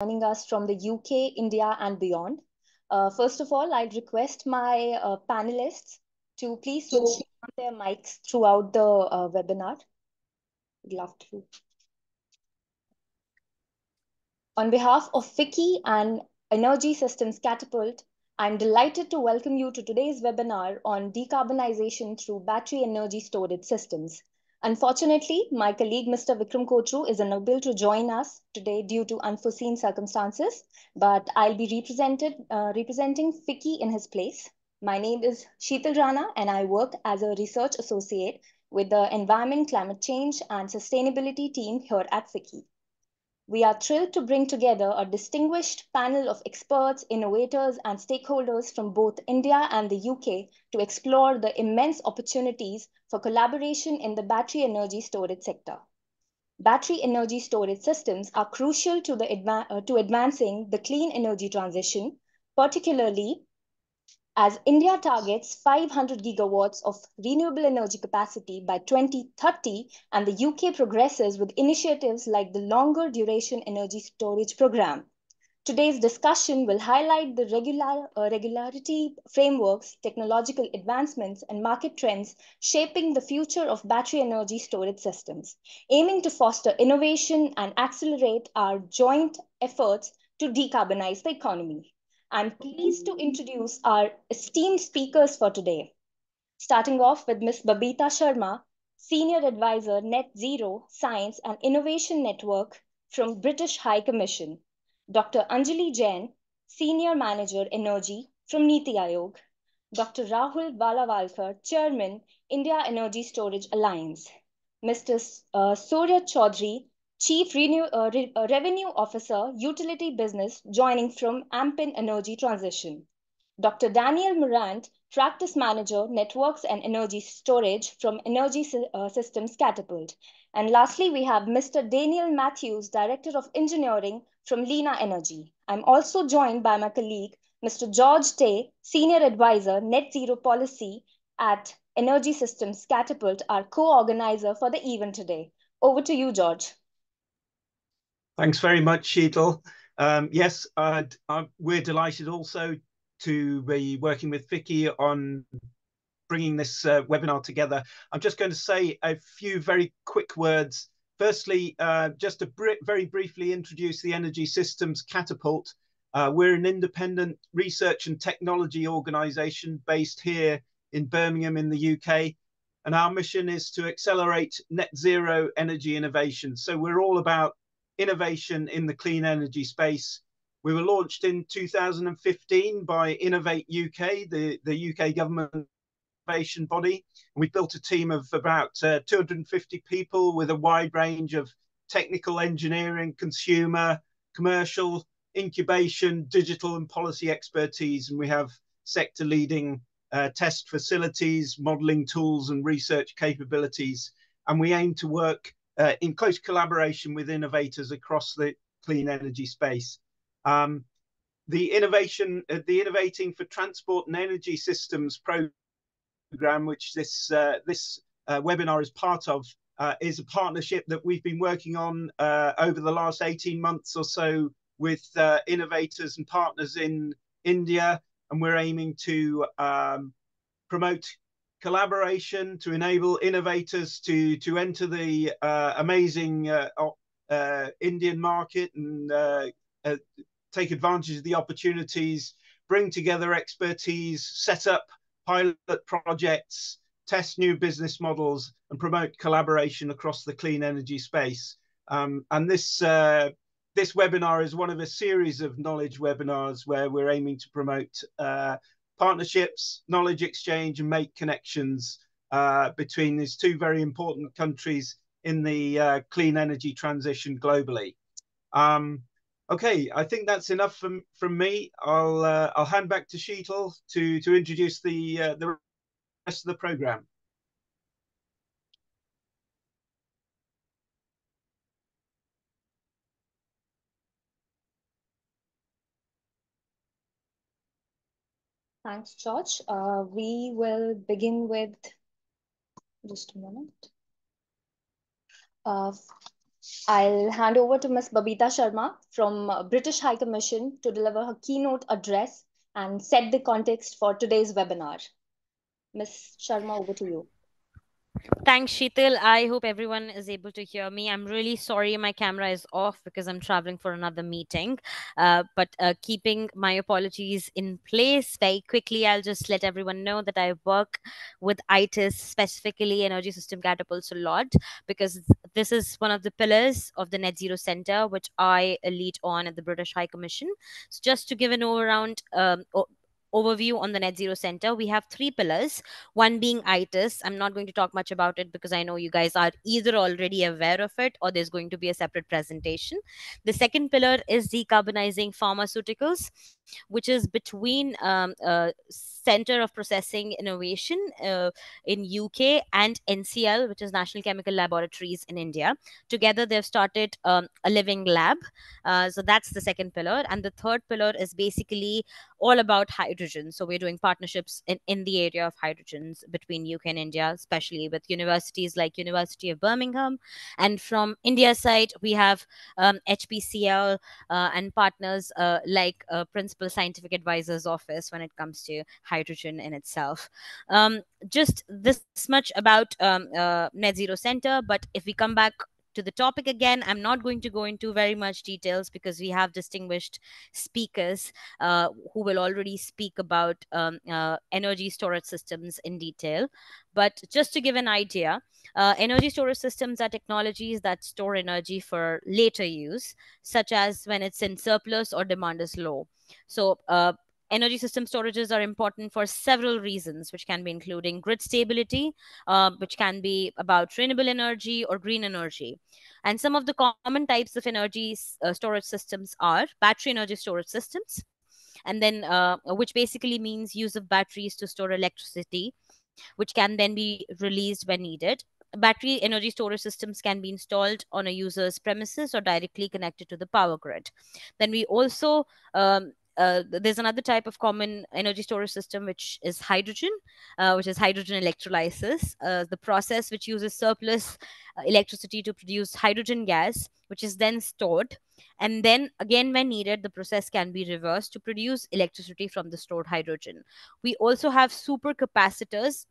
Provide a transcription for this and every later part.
joining us from the UK, India, and beyond. Uh, first of all, I'd request my uh, panelists to please switch on their mics throughout the uh, webinar. I'd love to. On behalf of FICCI and Energy Systems Catapult, I'm delighted to welcome you to today's webinar on decarbonization through battery energy storage systems. Unfortunately, my colleague Mr. Vikram Kotru is unable to join us today due to unforeseen circumstances, but I'll be represented, uh, representing FICCI in his place. My name is Sheetal Rana and I work as a research associate with the Environment, Climate Change and Sustainability team here at FICCI. We are thrilled to bring together a distinguished panel of experts, innovators, and stakeholders from both India and the UK to explore the immense opportunities for collaboration in the battery energy storage sector. Battery energy storage systems are crucial to, the adva uh, to advancing the clean energy transition, particularly as India targets 500 gigawatts of renewable energy capacity by 2030, and the UK progresses with initiatives like the Longer Duration Energy Storage Program. Today's discussion will highlight the regular, uh, regularity frameworks, technological advancements, and market trends shaping the future of battery energy storage systems, aiming to foster innovation and accelerate our joint efforts to decarbonize the economy. I'm pleased to introduce our esteemed speakers for today. Starting off with Ms. Babita Sharma, Senior Advisor Net Zero Science and Innovation Network from British High Commission. Dr. Anjali Jain, Senior Manager Energy from Niti Aayog. Dr. Rahul Walawalkar, Chairman, India Energy Storage Alliance. Mr. Uh, Surya Chaudhary, Chief Renew, uh, Re uh, Revenue Officer, Utility Business, joining from Ampin Energy Transition. Dr. Daniel Morant, Practice Manager, Networks and Energy Storage from Energy uh, Systems Catapult. And lastly, we have Mr. Daniel Matthews, Director of Engineering from Lena Energy. I'm also joined by my colleague, Mr. George Tay, Senior Advisor, Net Zero Policy at Energy Systems Catapult, our co-organizer for the event today. Over to you, George. Thanks very much, Sheetal. Um, yes, uh, we're delighted also to be working with FICCI on bringing this uh, webinar together. I'm just going to say a few very quick words. Firstly, uh, just to br very briefly introduce the Energy Systems Catapult. Uh, we're an independent research and technology organization based here in Birmingham in the UK. And our mission is to accelerate net zero energy innovation. So we're all about innovation in the clean energy space. We were launched in 2015 by Innovate UK, the, the UK government innovation body. We built a team of about uh, 250 people with a wide range of technical engineering, consumer, commercial, incubation, digital and policy expertise. And we have sector leading uh, test facilities, modeling tools and research capabilities. And we aim to work uh, in close collaboration with innovators across the clean energy space. Um, the innovation, uh, the Innovating for Transport and Energy Systems program, which this uh, this uh, webinar is part of, uh, is a partnership that we've been working on uh, over the last 18 months or so with innovators and partners in India, and we're aiming to um, promote collaboration to enable innovators to to enter the uh, amazing uh, uh, Indian market and uh, uh, take advantage of the opportunities, bring together expertise, set up pilot projects, test new business models, and promote collaboration across the clean energy space. Um, and this uh, this webinar is one of a series of knowledge webinars where we're aiming to promote partnerships, knowledge exchange, and make connections uh, between these two very important countries in the uh, clean energy transition globally. Um, okay, I think that's enough from from me. I'll uh, I'll hand back to Sheetal to to introduce the uh, the rest of the program. Thanks, George. Uh, we will begin with just a moment. Uh, I'll hand over to Ms. Babita Sharma from uh, British High Commission to deliver her keynote address and set the context for today's webinar. Ms. Sharma, over to you. Thanks, Sheetal. I hope everyone is able to hear me. I'm really sorry my camera is off because I'm traveling for another meeting. Uh, but uh, keeping my apologies in place very quickly, I'll just let everyone know that I work with ITES, specifically Energy System Catapults a lot, because this is one of the pillars of the Net Zero Center, which I lead on at the British High Commission. So just to give an all-around um, overview on the net zero center. We have three pillars. One being ITES. I'm not going to talk much about it because i know you guys are either already aware of it or there's going to be a separate presentation. The second pillar is decarbonizing pharmaceuticals which is between um, uh, center of processing innovation uh, in uk and ncl which is national chemical laboratories in india together they've started um, a living lab uh, so that's the second pillar and the third pillar is basically all about hydrogen. So we're doing partnerships in, in the area of hydrogens between UK and India, especially with universities like University of Birmingham. And from India side, we have um, HPCL uh, and partners uh, like uh, Principal Scientific Advisors Office when it comes to hydrogen in itself. Um, just this much about um, uh, Net Zero Center. But if we come back to the topic again. I'm not going to go into very much details because we have distinguished speakers uh, who will already speak about um, uh, energy storage systems in detail. But just to give an idea, uh, energy storage systems are technologies that store energy for later use, such as when it's in surplus or demand is low. So, uh, energy system storages are important for several reasons, which can be including grid stability, uh, which can be about renewable energy or green energy. And some of the common types of energy uh, storage systems are battery energy storage systems, and then uh, which basically means use of batteries to store electricity, which can then be released when needed. Battery energy storage systems can be installed on a user's premises or directly connected to the power grid. Then we also um, uh, there's another type of common energy storage system which is hydrogen uh, which is hydrogen electrolysis uh, the process which uses surplus uh, electricity to produce hydrogen gas which is then stored. And then again when needed the process can be reversed to produce electricity from the stored hydrogen. We also have supercapacitors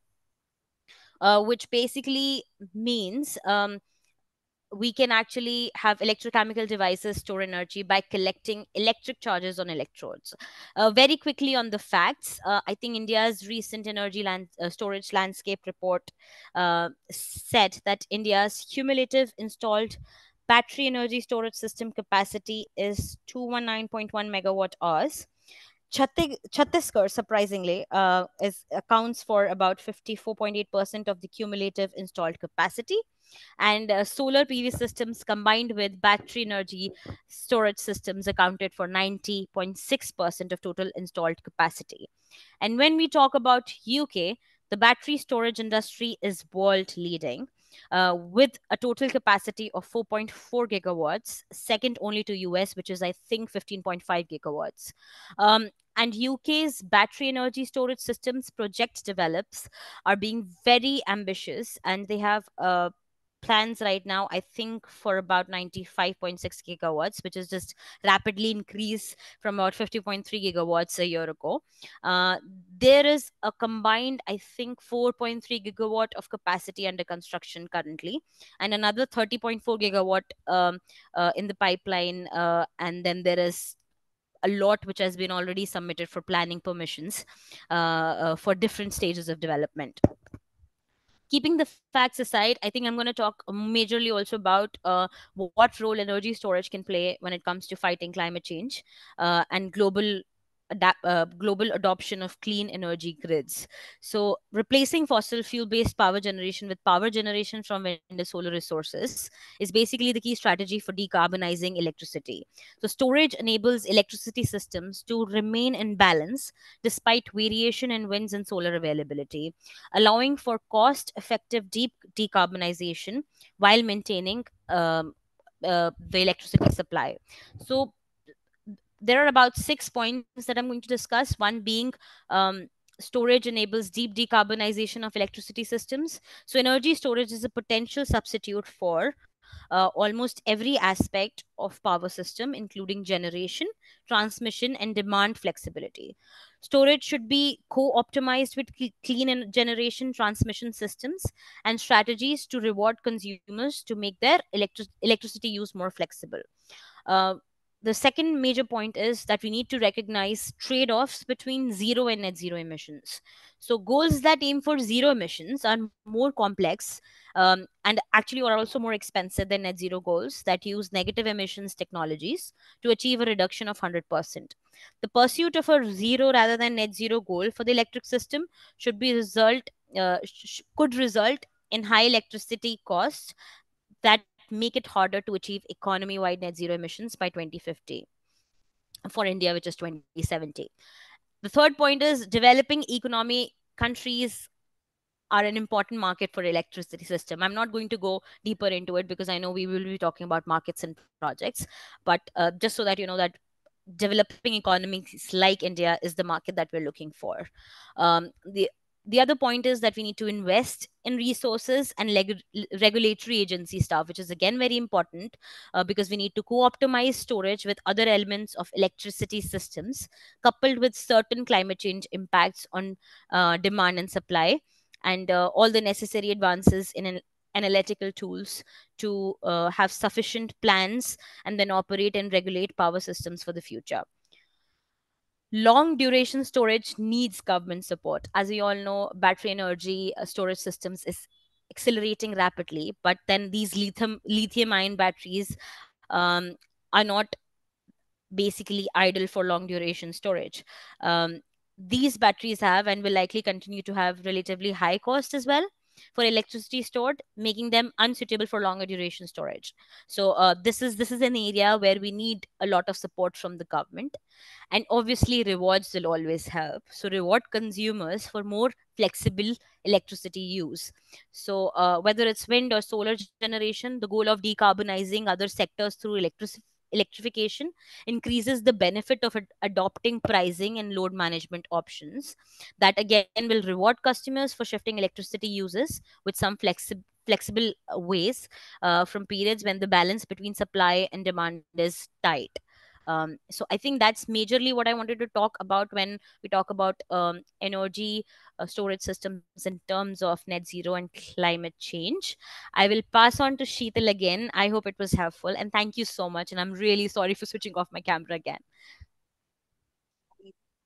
uh, which basically means um, we can actually have electrochemical devices store energy by collecting electric charges on electrodes. Uh, very quickly on the facts, uh, I think India's recent energy land, uh, storage landscape report uh, said that India's cumulative installed battery energy storage system capacity is 219.1 megawatt hours. Chhattisgarh, surprisingly, uh, is accounts for about 54.8% of the cumulative installed capacity and uh, solar PV systems combined with battery energy storage systems accounted for 90.6% of total installed capacity. And when we talk about UK, the battery storage industry is world leading. Uh, with a total capacity of 4.4 gigawatts, second only to US, which is I think 15.5 gigawatts. Um, and UK's battery energy storage systems project develops are being very ambitious, and they have uh, plans right now i think for about 95.6 gigawatts which is just rapidly increase from about 50.3 gigawatts a year ago. Uh, there is a combined i think 4.3 gigawatt of capacity under construction currently and another 30.4 gigawatt um, uh, in the pipeline uh, and then there is a lot which has been already submitted for planning permissions uh, uh, for different stages of development keeping the facts aside, I think I'm going to talk majorly also about uh, what role energy storage can play when it comes to fighting climate change uh, and global uh, global adoption of clean energy grids. So, replacing fossil fuel based power generation with power generation from wind and solar resources is basically the key strategy for decarbonizing electricity. So, storage enables electricity systems to remain in balance despite variation in winds and solar availability, allowing for cost effective deep decarbonization while maintaining um, uh, the electricity supply. So, there are about six points that I'm going to discuss. One being um, storage enables deep decarbonization of electricity systems. So, energy storage is a potential substitute for uh, almost every aspect of power system including generation transmission and demand flexibility storage should be co-optimized with clean generation transmission systems and strategies to reward consumers to make their electric- electricity use more flexible uh, the second major point is that we need to recognize trade offs between zero and net zero emissions. So, goals that aim for zero emissions are more complex um, and actually are also more expensive than net zero goals that use negative emissions technologies to achieve a reduction of 100%. The pursuit of a zero rather than net zero goal for the electric system should be result uh, sh- could result in high electricity costs that make it harder to achieve economy wide net zero emissions by 2050 for India, which is 2070. The third point is developing economy countries are an important market for electricity system i'm not going to go deeper into it because i know we will be talking about markets and projects but uh, just so that you know that developing economies like india is the market that we're looking for um, the the other point is that we need to invest in resources and leg- regulatory agency staff which is again very important uh, because we need to co-optimize storage with other elements of electricity systems coupled with certain climate change impacts on uh, demand and supply and uh, all the necessary advances in an analytical tools to uh, have sufficient plans and then operate and regulate power systems for the future long duration storage needs government support. As we all know battery energy uh, storage systems is accelerating rapidly but then these lithium lithium ion batteries um, are not basically idle for long duration storage. Um, these batteries have and will likely continue to have relatively high cost as well for electricity stored making them unsuitable for longer duration storage. So uh, this is this is an area where we need a lot of support from the government. And obviously rewards will always help. So reward consumers for more flexible electricity use. So uh, whether it's wind or solar generation the goal of decarbonizing other sectors through electricity electrification increases the benefit of ad- adopting pricing and load management options. That again will reward customers for shifting electricity uses with some flexi- flexible uh, ways uh, from periods when the balance between supply and demand is tight um, so i think that's majorly what i wanted to talk about when we talk about um, energy uh, storage systems in terms of net zero and climate change i will pass on to sheetal again i hope it was helpful and thank you so much and i'm really sorry for switching off my camera again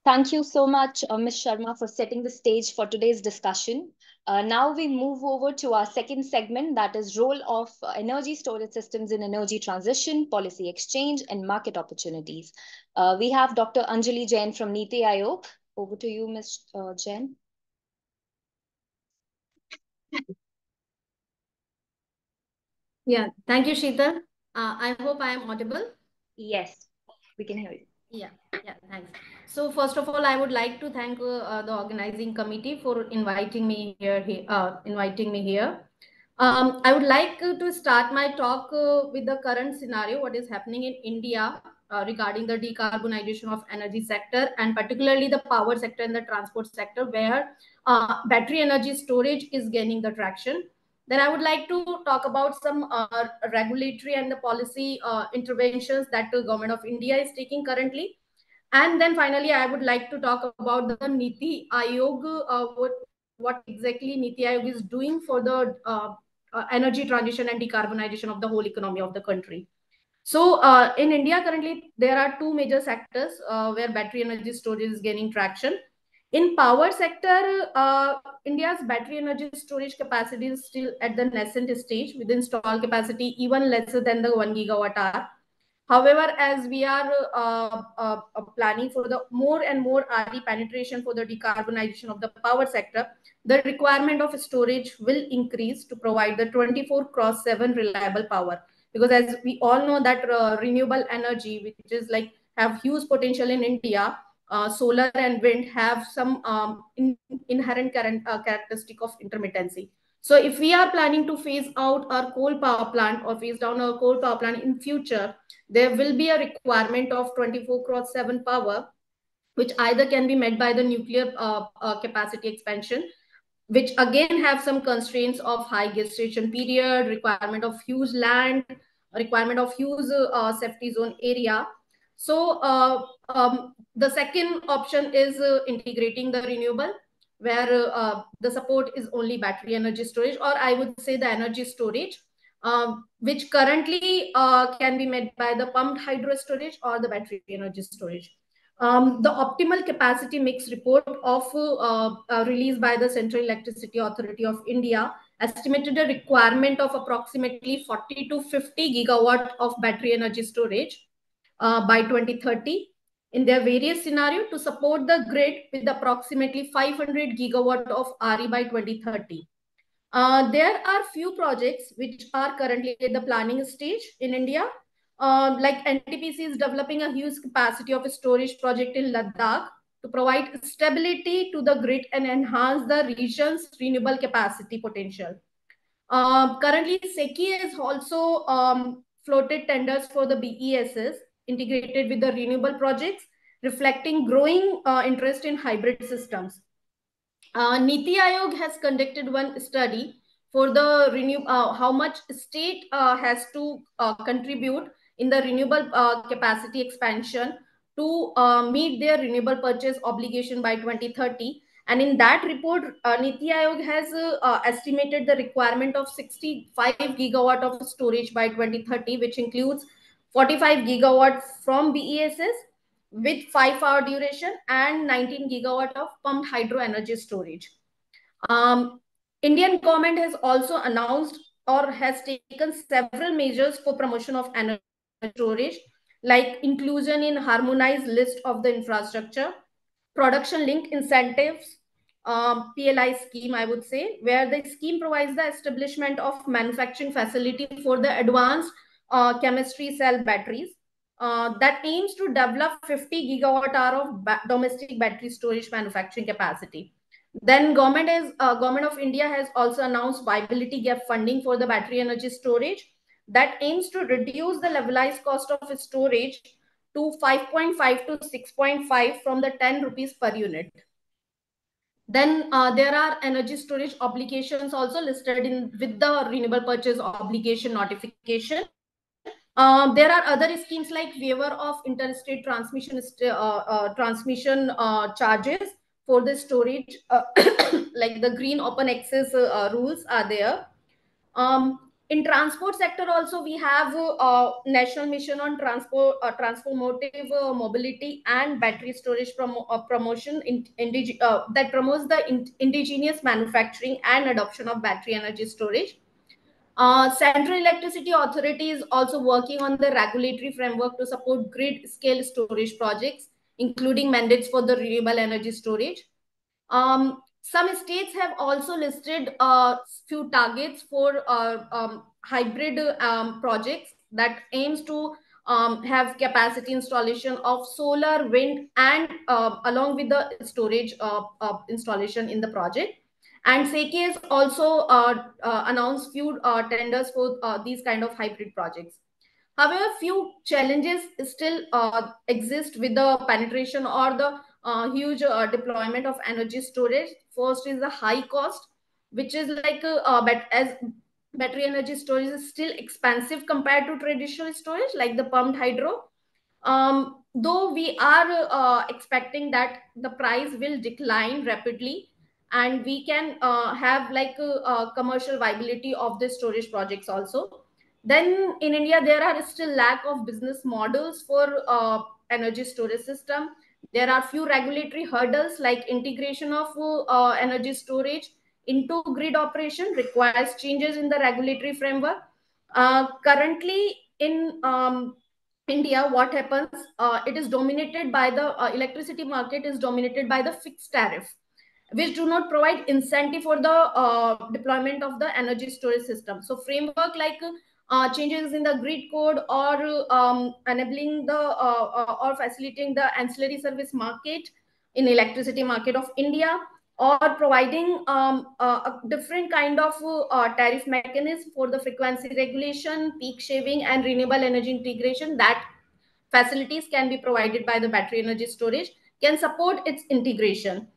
Thank you so much, uh, Ms. Sharma, for setting the stage for today's discussion. Uh, now we move over to our second segment, that is role of uh, energy storage systems in energy transition, policy exchange, and market opportunities. Uh, we have Dr. Anjali Jain from Niti Aayog. Over to you, Ms. Uh, Jain. Yeah, thank you, Sheetal. Uh, I hope I am audible. Yes, we can hear you. Yeah, yeah, thanks. So first of all, I would like to thank uh, the organizing committee for inviting me here. Uh, inviting me here. Um, I would like to start my talk uh, with the current scenario, what is happening in India uh, regarding the decarbonization of energy sector and particularly the power sector and the transport sector, where uh, battery energy storage is gaining the traction. Then I would like to talk about some uh, regulatory and the policy uh, interventions that the government of India is taking currently. And then finally, I would like to talk about the Niti Aayog, uh, what, what exactly Niti Aayog is doing for the uh, uh, energy transition and decarbonization of the whole economy of the country. So uh, in India currently, there are two major sectors where battery energy storage is gaining traction. In power sector, uh, India's battery energy storage capacity is still at the nascent stage with installed capacity even lesser than the 1 gigawatt hour. However, as we are uh, uh, uh planning for the more and more RE penetration for the decarbonization of the power sector, the requirement of storage will increase to provide the 24 cross 7 reliable power. Because as we all know that uh, renewable energy, which is like have huge potential in India, uh, solar and wind have some um, in, inherent current, uh, characteristic of intermittency. So if we are planning to phase out our coal power plant or phase down our coal power plant in future, there will be a requirement of 24 cross 7 power, which either can be met by the nuclear uh, uh capacity expansion, which again have some constraints of high gestation period, requirement of huge land, requirement of huge uh, safety zone area. So uh, um, the second option is uh, integrating the renewable, where uh, the support is only battery energy storage, or I would say the energy storage, um, which currently uh, can be made by the pumped hydro storage or the battery energy storage. Um, the optimal capacity mix report of uh, uh, released by the Central Electricity Authority of India estimated a requirement of approximately 40 to 50 gigawatt of battery energy storage uh, by 2030 in their various scenario to support the grid with approximately 500 gigawatt of RE by 2030. Uh, there are few projects which are currently at the planning stage in India uh, like NTPC is developing a huge capacity of a storage project in Ladakh to provide stability to the grid and enhance the region's renewable capacity potential. Uh, currently, SECI has also um, floated tenders for the BESS integrated with the renewable projects, reflecting growing uh, interest in hybrid systems. Uh, Niti Aayog has conducted one study for the renew uh, how much state uh, has to uh, contribute in the renewable uh, capacity expansion to meet their renewable purchase obligation by 2030. And in that report, Niti Aayog has estimated the requirement of 65 gigawatt of storage by 2030, which includes 45 gigawatt from BESS with five hour duration and 19 gigawatt of pumped hydro energy storage. Um, Indian government has also announced or has taken several measures for promotion of energy storage, like inclusion in harmonized list of the infrastructure, production link incentives, um, PLI scheme, I would say, where the scheme provides the establishment of manufacturing facility for the advanced uh, chemistry cell batteries uh, that aims to develop 50 gigawatt hour of ba domestic battery storage manufacturing capacity. Then government is uh, government of India has also announced viability gap funding for the battery energy storage that aims to reduce the levelized cost of storage to 5.5 to 6.5 from the 10 rupees per unit. Then uh, there are energy storage obligations also listed in with the renewable purchase obligation notification. Uh, there are other schemes like waiver of interstate transmission uh, uh, transmission uh, charges for the storage, like the green open access rules are there. Um, in transport sector also we have a uh, national mission on transport uh, transformative uh, mobility and battery storage promo promotion in, that promotes the in indigenous manufacturing and adoption of battery energy storage uh, central electricity authority is also working on the regulatory framework to support grid scale storage projects including mandates for the renewable energy storage um, some states have also listed a uh, few targets for uh, um, hybrid um, projects that aims to um, have capacity installation of solar, wind, and uh, along with the storage uh, installation in the project. And SECI has also uh, announced few tenders for these kind of hybrid projects. However, few challenges still exist with the penetration or the uh, huge uh, deployment of energy storage. First is the high cost, which is like uh, uh as battery energy storage is still expensive compared to traditional storage like the pumped hydro. Um, though we are uh, expecting that the price will decline rapidly and we can uh, have like a, a commercial viability of the storage projects also then in india there are still lack of business models for uh, energy storage system there are few regulatory hurdles like integration of uh, energy storage into grid operation requires changes in the regulatory framework. Uh, currently in um, India, what happens? Uh, it is dominated by the uh, electricity market is dominated by the fixed tariff, which do not provide incentive for the uh, deployment of the energy storage system. So framework like uh, changes in the grid code or um, enabling the uh, uh, or facilitating the ancillary service market in electricity market of India or providing um, a different kind of uh, tariff mechanism for the frequency regulation, peak shaving, and renewable energy integration that facilities can be provided by the battery energy storage can support its integration.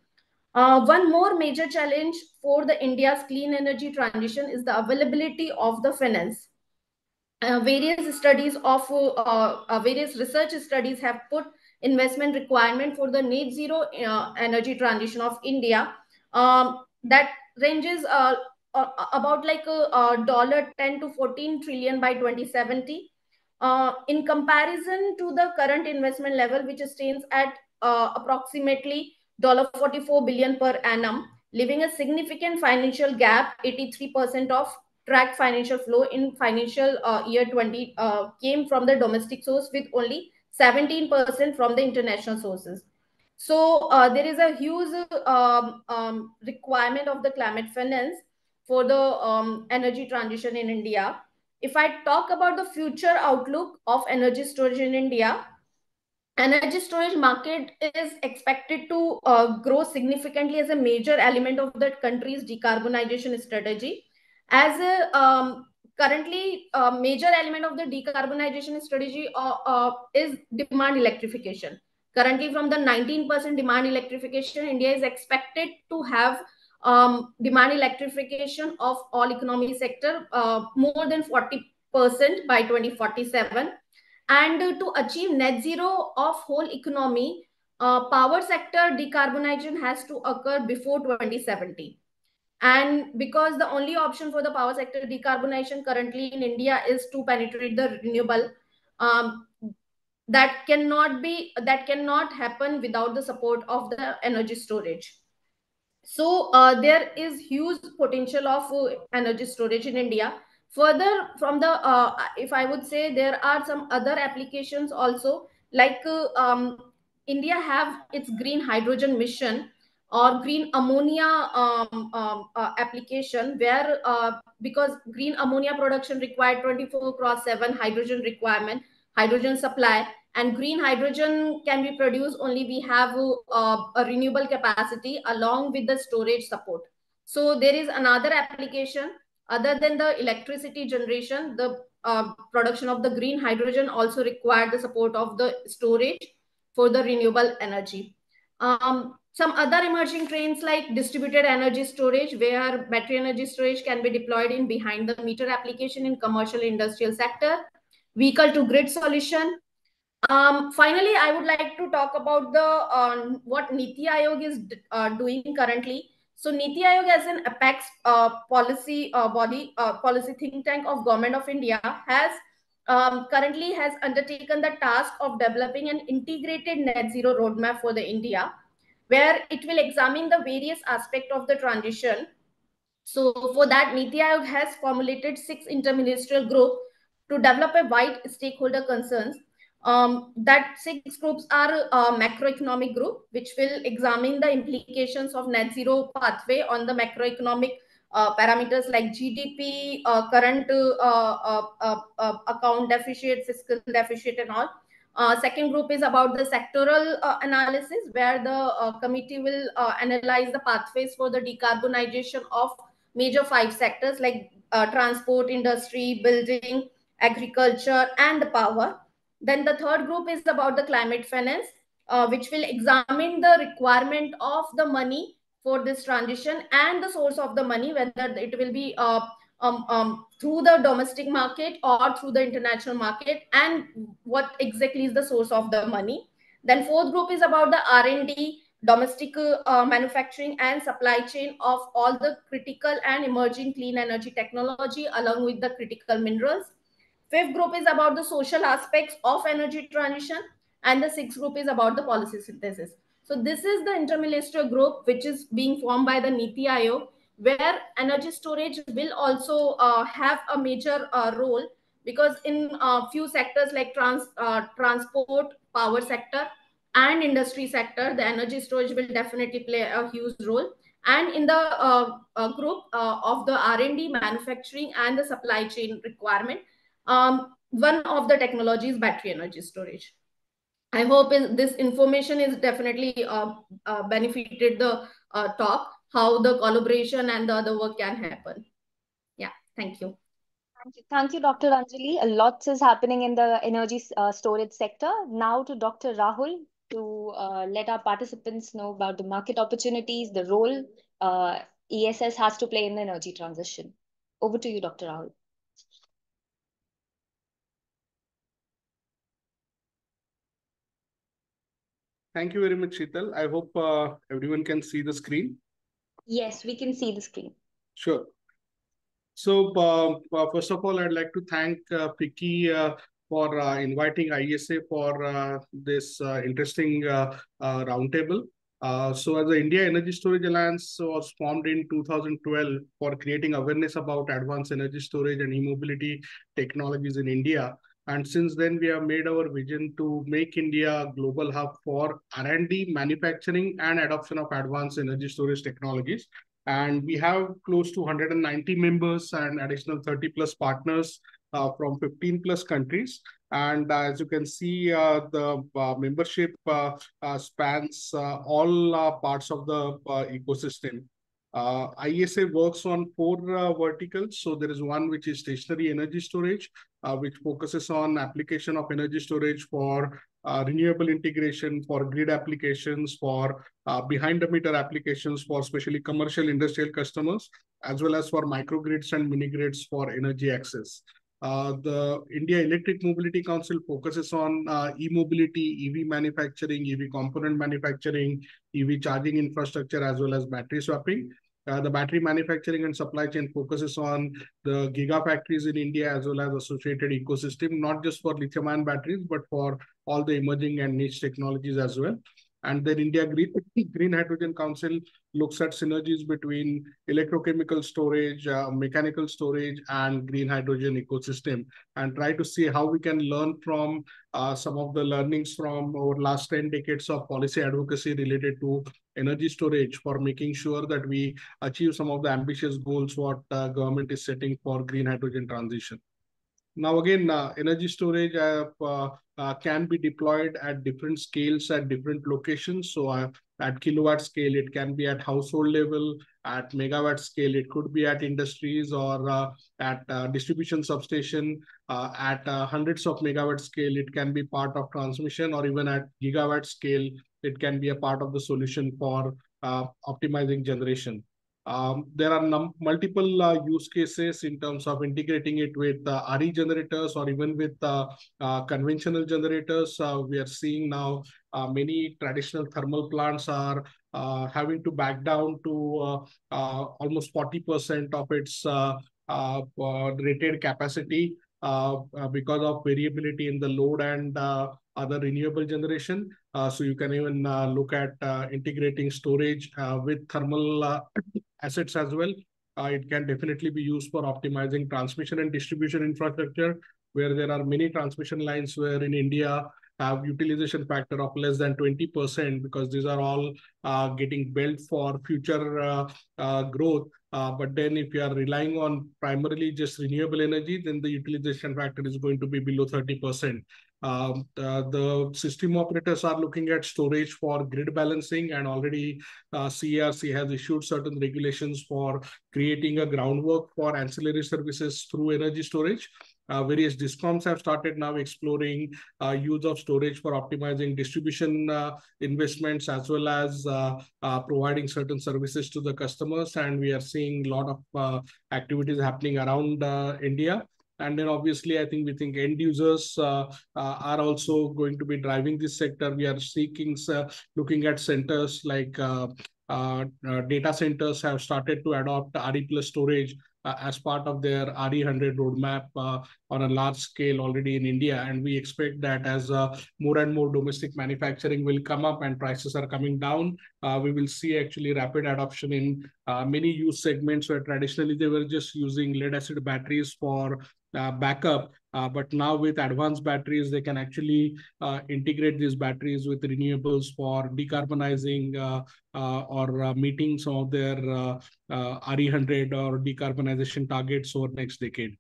Uh, one more major challenge for the India's clean energy transition is the availability of the finance. Uh, various studies of uh, uh, various research studies have put investment requirement for the net zero uh, energy transition of India um, that ranges uh, about like a dollar 10 to 14 trillion by 2070 in comparison to the current investment level which stands at approximately 44 billion per annum leaving a significant financial gap 83% of track financial flow in financial uh, year 20 uh, came from the domestic source with only 17% from the international sources. So uh, there is a huge um, um, requirement of the climate finance for the um, energy transition in India. If I talk about the future outlook of energy storage in India, energy storage market is expected to uh, grow significantly as a major element of the country's decarbonization strategy. As a um, currently a major element of the decarbonization strategy uh, uh, is demand electrification. Currently from the 19% demand electrification india is expected to have um, demand electrification of all economy sector uh, more than 40% by 2047 and to achieve net zero of whole economy uh, power sector decarbonization has to occur before 2070 and because the only option for the power sector decarbonization currently in india is to penetrate the renewable um, that cannot be that cannot happen without the support of the energy storage. So uh, there is huge potential of uh, energy storage in india further from the uh, if i would say there are some other applications also like uh, um, india have its green hydrogen mission or green ammonia um, um, uh, application where uh, because green ammonia production required 24 cross 7 hydrogen requirement hydrogen supply and green hydrogen can be produced only we have uh, a renewable capacity along with the storage support. So there is another application other than the electricity generation the uh, production of the green hydrogen also required the support of the storage for the renewable energy um, some other emerging trends like distributed energy storage, where battery energy storage can be deployed in behind the meter application in commercial industrial sector, vehicle to grid solution. Um, finally, I would like to talk about the uh, what Niti Aayog is uh, doing currently. So Niti Aayog as an apex uh, policy uh, body, uh, policy think tank of Government of India has um, currently has undertaken the task of developing an integrated net zero roadmap for the India where it will examine the various aspects of the transition. So for that, Niti Aayog has formulated six interministerial groups to develop a wide stakeholder concerns. Um, that six groups are a macroeconomic group, which will examine the implications of net zero pathway on the macroeconomic uh, parameters like GDP, uh, current uh, uh, uh account deficit, fiscal deficit, and all. Uh, second group is about the sectoral uh, analysis, where the uh, committee will uh, analyze the pathways for the decarbonization of major five sectors like uh, transport, industry, building, agriculture, and power. Then the third group is about the climate finance, uh, which will examine the requirement of the money for this transition and the source of the money, whether it will be um, um, through the domestic market or through the international market and what exactly is the source of the money. Then fourth group is about the r&d domestic uh, manufacturing and supply chain of all the critical and emerging clean energy technology along with the critical minerals fifth group is about the social aspects of energy transition and the sixth group is about the policy synthesis. So this is the interministerial group which is being formed by the niti aayog where energy storage will also uh, have a major uh, role because in a uh, few sectors like trans uh, transport power sector and industry sector the energy storage will definitely play a huge role. And in the uh, uh, group of the r&d manufacturing and the supply chain requirement um, one of the technologies battery energy storage i hope this information is definitely uh benefited the talk how the collaboration and the other work can happen. Yeah, thank you. Thank you, thank you Dr. Anjali. A lot is happening in the energy uh, storage sector. Now to Dr. Rahul. to uh, let our participants know about the market opportunities, the role uh, ESS has to play in the energy transition. Over to you, Dr. Rahul. Thank you very much, Sheetal. I hope uh, everyone can see the screen. Yes, we can see the screen. Sure. So, uh, uh first of all, I'd like to thank uh, FICCI uh, for uh, inviting IESA for uh, this uh, interesting uh, roundtable. Uh, so, as the India Energy Storage Alliance was formed in 2012 for creating awareness about advanced energy storage and e-mobility technologies in India. And since then, we have made our vision to make India a global hub for R&D, manufacturing, and adoption of advanced energy storage technologies. And we have close to 190 members and additional 30 plus partners uh, from 15 plus countries. And uh, as you can see, uh, the uh, membership uh, uh, spans all parts of the ecosystem. Uh, IESA works on four uh, verticals. So there is one which is stationary energy storage, uh, which focuses on application of energy storage for uh, renewable integration, for grid applications, for uh, behind the meter applications, for especially commercial industrial customers, as well as for microgrids and mini grids for energy access. Uh, the India Electric Mobility Council focuses on uh, e-mobility, EV manufacturing, EV component manufacturing, EV charging infrastructure, as well as battery swapping. Uh, the battery manufacturing and supply chain focuses on the gigafactories in India as well as associated ecosystem, not just for lithium-ion batteries, but for all the emerging and niche technologies as well. And then India Green, Green Hydrogen Council looks at synergies between electrochemical storage, uh, mechanical storage, and green hydrogen ecosystem, and try to see how we can learn from uh, some of the learnings from our last 10 decades of policy advocacy related to energy storage for making sure that we achieve some of the ambitious goals what uh, government is setting for green hydrogen transition. Now, again, uh, energy storage uh, uh, can be deployed at different scales at different locations. So uh, at kilowatt scale, it can be at household level, at megawatt scale, it could be at industries or uh, at uh, distribution substation, at hundreds of megawatt scale, it can be part of transmission or even at gigawatt scale, it can be a part of the solution for optimizing generation. Um, there are multiple uh, use cases in terms of integrating it with uh, RE generators or even with uh, uh conventional generators. Uh, we are seeing now uh, many traditional thermal plants are having to back down to almost 40% of its rated capacity because of variability in the load and other renewable generation. Uh, so you can even uh, look at uh, integrating storage with thermal assets as well. it can definitely be used for optimizing transmission and distribution infrastructure, where there are many transmission lines where in India have utilization factor of less than 20% because these are all uh, getting built for future uh, uh, growth. but then if you are relying on primarily just renewable energy, then the utilization factor is going to be below 30%. Um, the, system operators are looking at storage for grid balancing and already uh, CERC has issued certain regulations for creating a groundwork for ancillary services through energy storage. Uh, various discoms have started now exploring uh, use of storage for optimizing distribution uh, investments as well as uh, uh, providing certain services to the customers. And we are seeing a lot of uh, activities happening around India. And then obviously, I think we think end users uh, uh, are also going to be driving this sector. We are seeking, uh, looking at centers like uh, uh, uh, data centers have started to adopt RE plus storage uh, as part of their RE100 roadmap uh, on a large scale already in India. And we expect that as uh, more and more domestic manufacturing will come up and prices are coming down, we will see actually rapid adoption in many use segments where traditionally they were just using lead acid batteries for uh, backup. Uh, but now with advanced batteries, they can actually uh, integrate these batteries with renewables for decarbonizing or meeting some of their RE100 or decarbonization targets over next decade.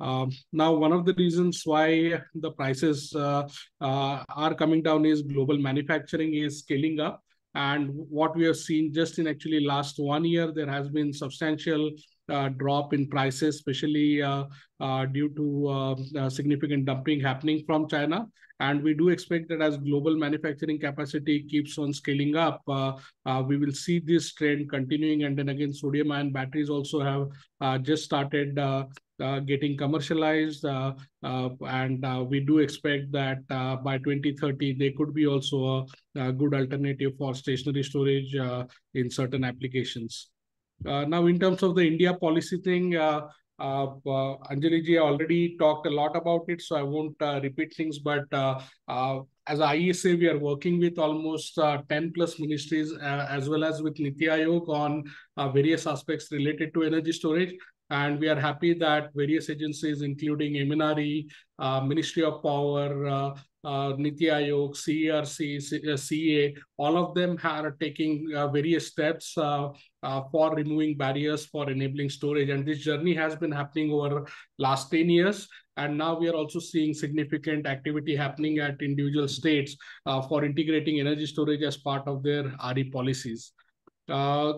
Um, now, one of the reasons why the prices uh, uh, are coming down is global manufacturing is scaling up. And what we have seen just in actually last one year, there has been substantial Uh, drop in prices, especially uh, uh, due to um, significant dumping happening from China. And we do expect that as global manufacturing capacity keeps on scaling up, uh, uh, we will see this trend continuing. And then again, sodium ion batteries also have uh, just started getting commercialized. and we do expect that by 2030, they could be also a, a good alternative for stationary storage in certain applications. Uh, now, in terms of the India policy thing, uh, uh, uh, Anjali ji already talked a lot about it, so I won't uh, repeat things. But uh, as IESA, we are working with almost uh, 10 plus ministries as well as with Niti Aayog on various aspects related to energy storage. And we are happy that various agencies, including MNRE, Ministry of Power, uh, Niti Aayog, CERC, CEA, all of them are taking uh, various steps uh, uh, for removing barriers for enabling storage. And this journey has been happening over last 10 years. And now we are also seeing significant activity happening at individual states uh, for integrating energy storage as part of their RE policies. Uh,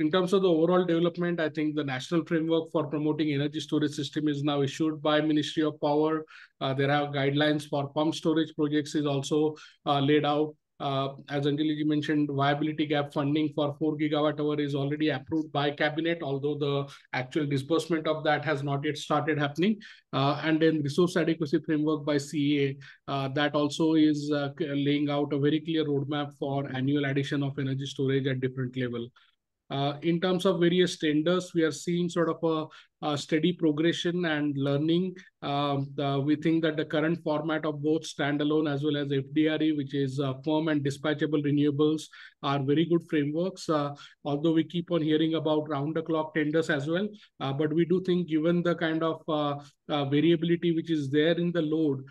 in terms of the overall development, I think the national framework for promoting energy storage system is now issued by Ministry of Power. Uh, there are guidelines for pump storage projects is also uh, laid out. Uh, as Anjali mentioned, viability gap funding for 4 gigawatt hour is already approved by cabinet, although the actual disbursement of that has not yet started happening. Uh, and then resource adequacy framework by CEA, uh, that also is uh, laying out a very clear roadmap for annual addition of energy storage at different level. Uh, in terms of various tenders, we are seeing sort of a uh, steady progression and learning. Um, the, we think that the current format of both standalone as well as FDRE, which is uh, firm and dispatchable renewables, are very good frameworks. Uh, although we keep on hearing about round-the-clock tenders as well, uh, but we do think given the kind of uh, uh, variability which is there in the load,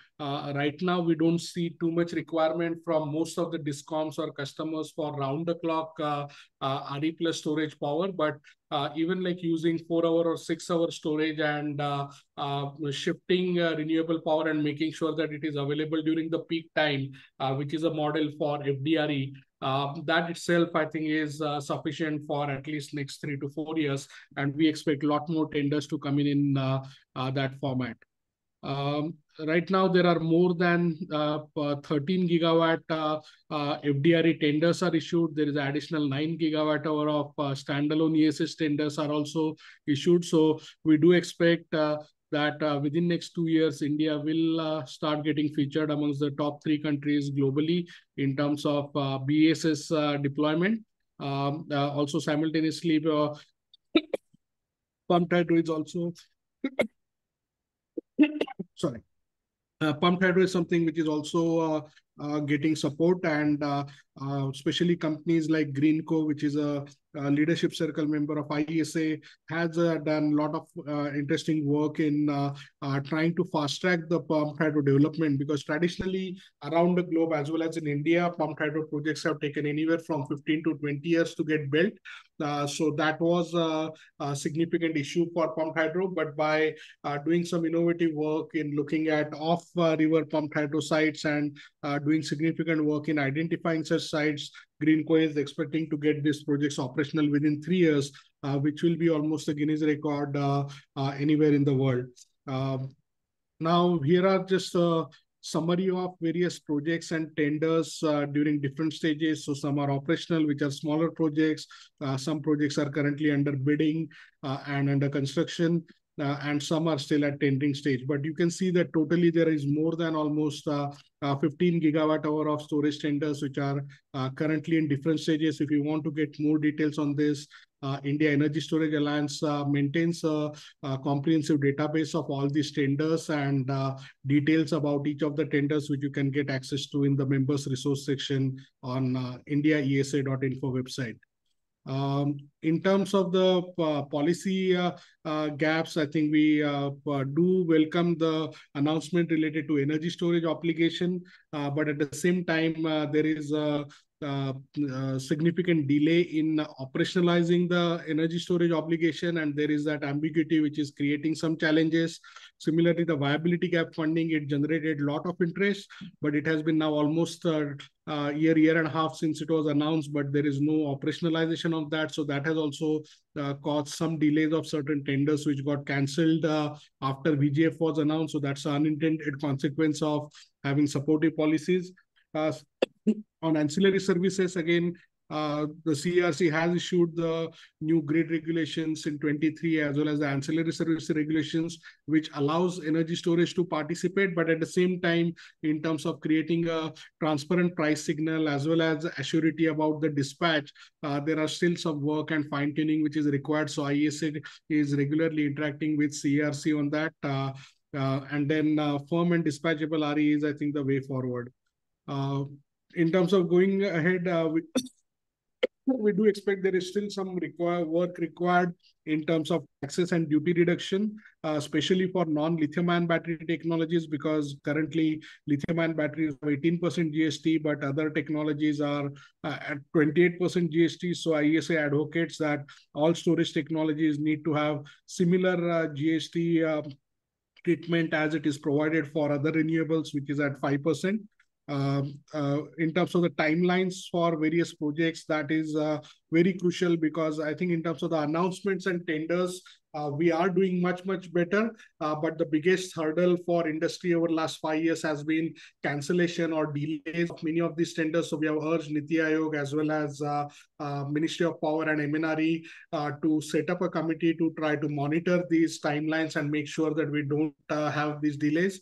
right now we don't see too much requirement from most of the discoms or customers for round-the-clock RE plus storage power, but uh, even like using four hour or six hour storage and uh, uh, shifting uh, renewable power and making sure that it is available during the peak time, uh, which is a model for FDRE. Uh, that itself, I think, is sufficient for at least next three to four years, and we expect a lot more tenders to come in in that format. Um, right now, there are more than uh, 13 gigawatt uh, uh, FDRE tenders are issued. There is additional 9 gigawatt hour of uh, standalone ESS tenders are also issued. So we do expect uh, that uh, within next two years, India will start getting featured amongst the top three countries globally in terms of BESS deployment. Um, also simultaneously, pumped hydro is also sorry. Uh, pumped hydro is something which is also uh, uh, getting support and uh, uh, especially companies like Greenko, which is a, a leadership circle member of IESA, has uh, done a lot of interesting work in trying to fast track the pumped hydro development because traditionally around the globe as well as in India, pumped hydro projects have taken anywhere from 15 to 20 years to get built. Uh, so that was a, a, significant issue for pumped hydro. But by uh, doing some innovative work in looking at off-river uh, pumped hydro sites and doing significant work in identifying such sites, Greenko is expecting to get these projects operational within three years, which will be almost a Guinness record anywhere in the world. Um, now, here are just a summary of various projects and tenders uh, during different stages. So some are operational, which are smaller projects. Uh, some projects are currently under bidding uh, and under construction. Uh, and some are still at tendering stage. But you can see that totally there is more than almost uh, uh, 15 gigawatt hour of storage tenders, which are currently in different stages. If you want to get more details on this, uh, India Energy Storage Alliance uh, maintains a, a, comprehensive database of all these tenders and uh, details about each of the tenders, which you can get access to in the members resource section on uh, indiaesa.info website. Um, in terms of the uh, policy uh, uh, gaps, I think we uh, uh, do welcome the announcement related to energy storage obligation, uh, but at the same time, there is a significant delay in operationalizing the energy storage obligation, and there is that ambiguity which is creating some challenges. Similarly, the viability gap funding, it generated a lot of interest, but it has been now almost a uh, year, year and a half since it was announced, but there is no operationalization of that. So that has also uh, caused some delays of certain tenders which got cancelled uh, after VGF was announced. So that's an unintended consequence of having supportive policies. Uh, on ancillary services, again, uh, the CERC has issued the new grid regulations in 23 as well as the ancillary service regulations, which allows energy storage to participate. But at the same time, in terms of creating a transparent price signal as well as assurity about the dispatch, uh, there are still some work and fine tuning which is required. So IESA is regularly interacting with CERC on that. Uh, uh, and then uh, firm and dispatchable RE is, I think, the way forward. In terms of going ahead, uh, we, we do expect there is still some require, work required in terms of taxes and duty reduction, uh, especially for non-lithium-ion battery technologies, because currently lithium-ion batteries have 18% GST, but other technologies are uh, at 28% GST. So IESA advocates that all storage technologies need to have similar uh, GST uh, treatment as it is provided for other renewables, which is at 5%. Um, uh, in terms of the timelines for various projects, that is uh, very crucial because I think in terms of the announcements and tenders, uh, we are doing much, much better. Uh, but the biggest hurdle for industry over the last five years has been cancellation or delays of many of these tenders. So we have urged Niti Aayog as well as uh, uh, Ministry of Power and MNRE to set up a committee to try to monitor these timelines and make sure that we don't have these delays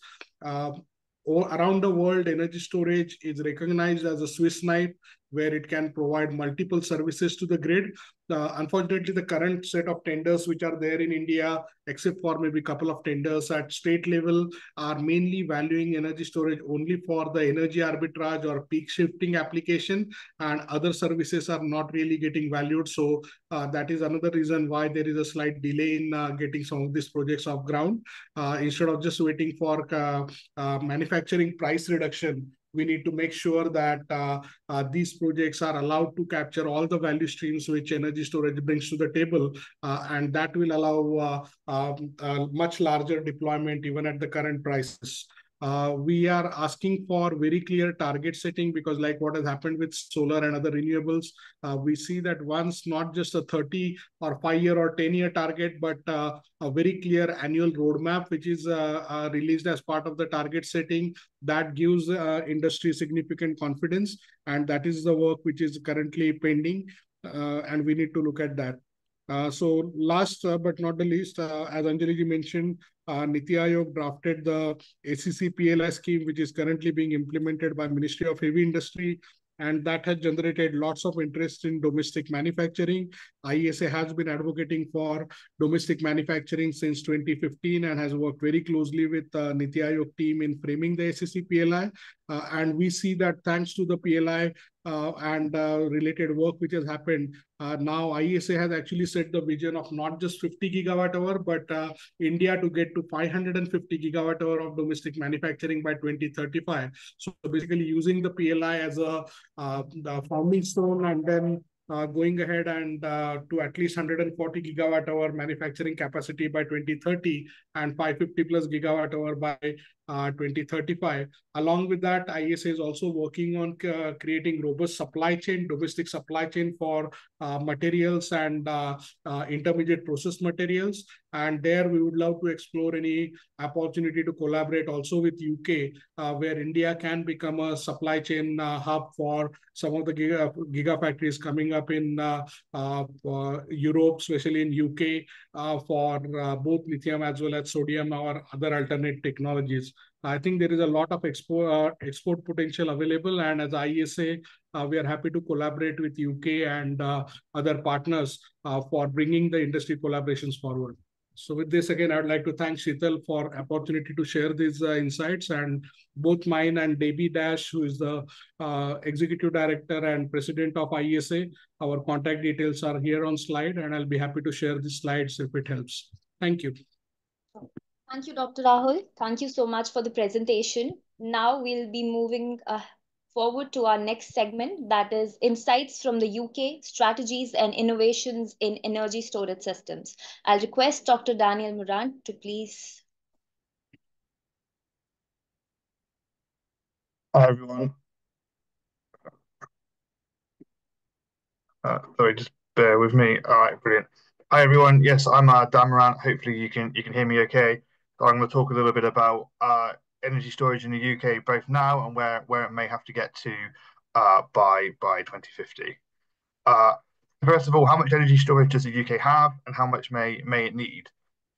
around the world, energy storage is recognized as a Swiss knife where it can provide multiple services to the grid. Uh, unfortunately, the current set of tenders which are there in India, except for maybe a couple of tenders at state level, are mainly valuing energy storage only for the energy arbitrage or peak shifting application, and other services are not really getting valued. So uh, that is another reason why there is a slight delay in uh, getting some of these projects off ground. Uh, instead of just waiting for uh, uh, manufacturing price reduction, we need to make sure that uh, uh, these projects are allowed to capture all the value streams which energy storage brings to the table. Uh, and that will allow uh, um, much larger deployment even at the current prices. Uh, we are asking for very clear target setting because like what has happened with solar and other renewables, uh, we see that once not just a 30 or 5 year or 10 year target, but uh, a very clear annual roadmap, which is uh, uh, released as part of the target setting that gives uh, industry significant confidence. And that is the work which is currently pending. and we need to look at that. Uh, so last uh, but not the least, uh, as Anjali mentioned, uh, Niti Aayog drafted the ACC PLI scheme, which is currently being implemented by Ministry of Heavy Industry and that has generated lots of interest in domestic manufacturing. IESA has been advocating for domestic manufacturing since 2015 and has worked very closely with the uh, Niti Aayog team in framing the ACC PLI. Uh, and we see that thanks to the PLI uh, and uh, related work which has happened, uh, now IESA has actually set the vision of not just 50 gigawatt hour, but uh, India to get to 550 gigawatt hour of domestic manufacturing by 2035. So basically using the PLI as a founding stone and then uh, going ahead and uh, to at least 140 gigawatt hour manufacturing capacity by 2030 and 550 plus gigawatt hour by uh, 2035. Along with that, IESA is also working on uh, creating robust supply chain, domestic supply chain for uh, materials and uh, uh, intermediate process materials. And there we would love to explore any opportunity to collaborate also with UK, where India can become a supply chain hub for some of the giga, gigafactories coming up in Europe, especially in UK, for both lithium as well as sodium or other alternate technologies. I think there is a lot of export uh, export potential available, and as IESA, uh, we are happy to collaborate with UK and uh, other partners uh, for bringing the industry collaborations forward. So with this, again, I'd like to thank Sheetal for opportunity to share these uh, insights and both mine and Debi Dash, who is the uh, executive director and president of IESA. Our contact details are here on slide and I'll be happy to share the slides if it helps. Thank you. Thank you, Dr. Rahul. Thank you so much for the presentation. Now we'll be moving uh, forward to our next segment that is Insights from the UK Strategies and Innovations in Energy Storage Systems. I'll request Dr. Daniel Murrant to please. Hi, everyone. Uh, sorry, just bear with me. All right, brilliant. Hi, everyone. Yes, I'm uh, Dan Murrant. Hopefully, you can you can hear me okay. I'm going to talk a little bit about uh, energy storage in the UK, both now and where where it may have to get to uh, by by 2050. Uh, first of all, how much energy storage does the UK have, and how much may may it need?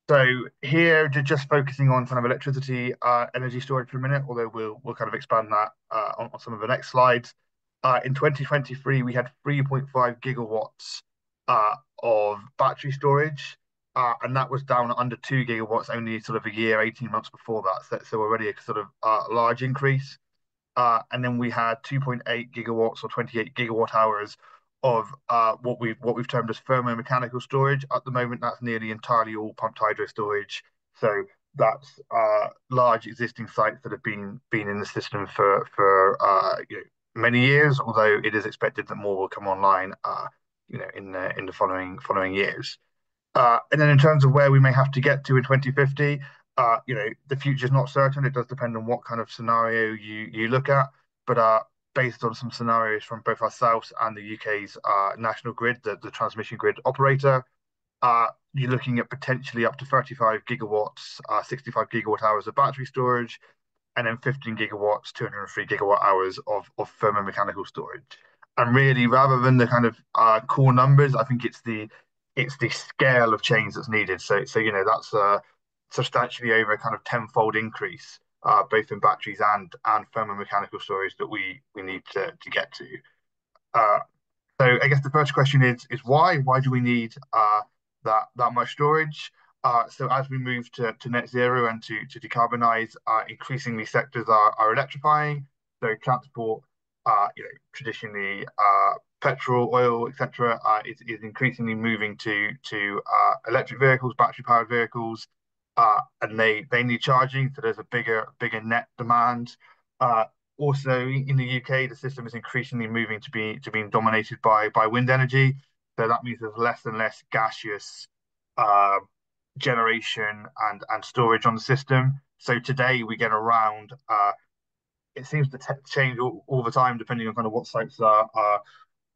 So here, just focusing on kind of electricity uh, energy storage for a minute, although we'll we'll kind of expand that uh, on, on, some of the next slides. Uh, in 2023, we had 3.5 gigawatts of battery storage, uh, and that was down under two gigawatts only sort of a year, 18 months before that. So, so already a sort of uh, large increase. Uh, and then we had 2.8 gigawatts or 28 gigawatt hours of uh, what we've what we've termed as thermomechanical storage. At the moment, that's nearly entirely all pumped hydro storage. So that's uh, large existing sites that have been been in the system for for uh, you know, many years. Although it is expected that more will come online, uh, you know, in the in the following following years. Uh, and then in terms of where we may have to get to in 2050, uh, you know, the future is not certain. It does depend on what kind of scenario you you look at. But uh, based on some scenarios from both ourselves and the UK's uh, national grid, the, the transmission grid operator, uh, you're looking at potentially up to 35 gigawatts, uh, 65 gigawatt hours of battery storage, and then 15 gigawatts, 203 gigawatt hours of, of thermomechanical storage. And really, rather than the kind of uh, core numbers, I think it's the it's the scale of change that's needed. So, so you know, that's substantially over a kind of tenfold increase, uh, both in batteries and and thermomechanical storage that we we need to to get to. Uh, so, I guess the first question is is why? Why do we need uh, that that much storage? Uh, so, as we move to, to net zero and to to decarbonize, uh, increasingly sectors are are electrifying. So, transport, uh, you know, traditionally uh, petrol, oil, etc., uh, is, is increasingly moving to to uh, electric vehicles, battery powered vehicles, uh, and they they need charging. So there's a bigger bigger net demand. Uh, also in the UK, the system is increasingly moving to be to being dominated by by wind energy. So that means there's less and less gaseous uh, generation and and storage on the system. So today we get around. Uh, it seems to change all, all, the time depending on kind of what sites are, are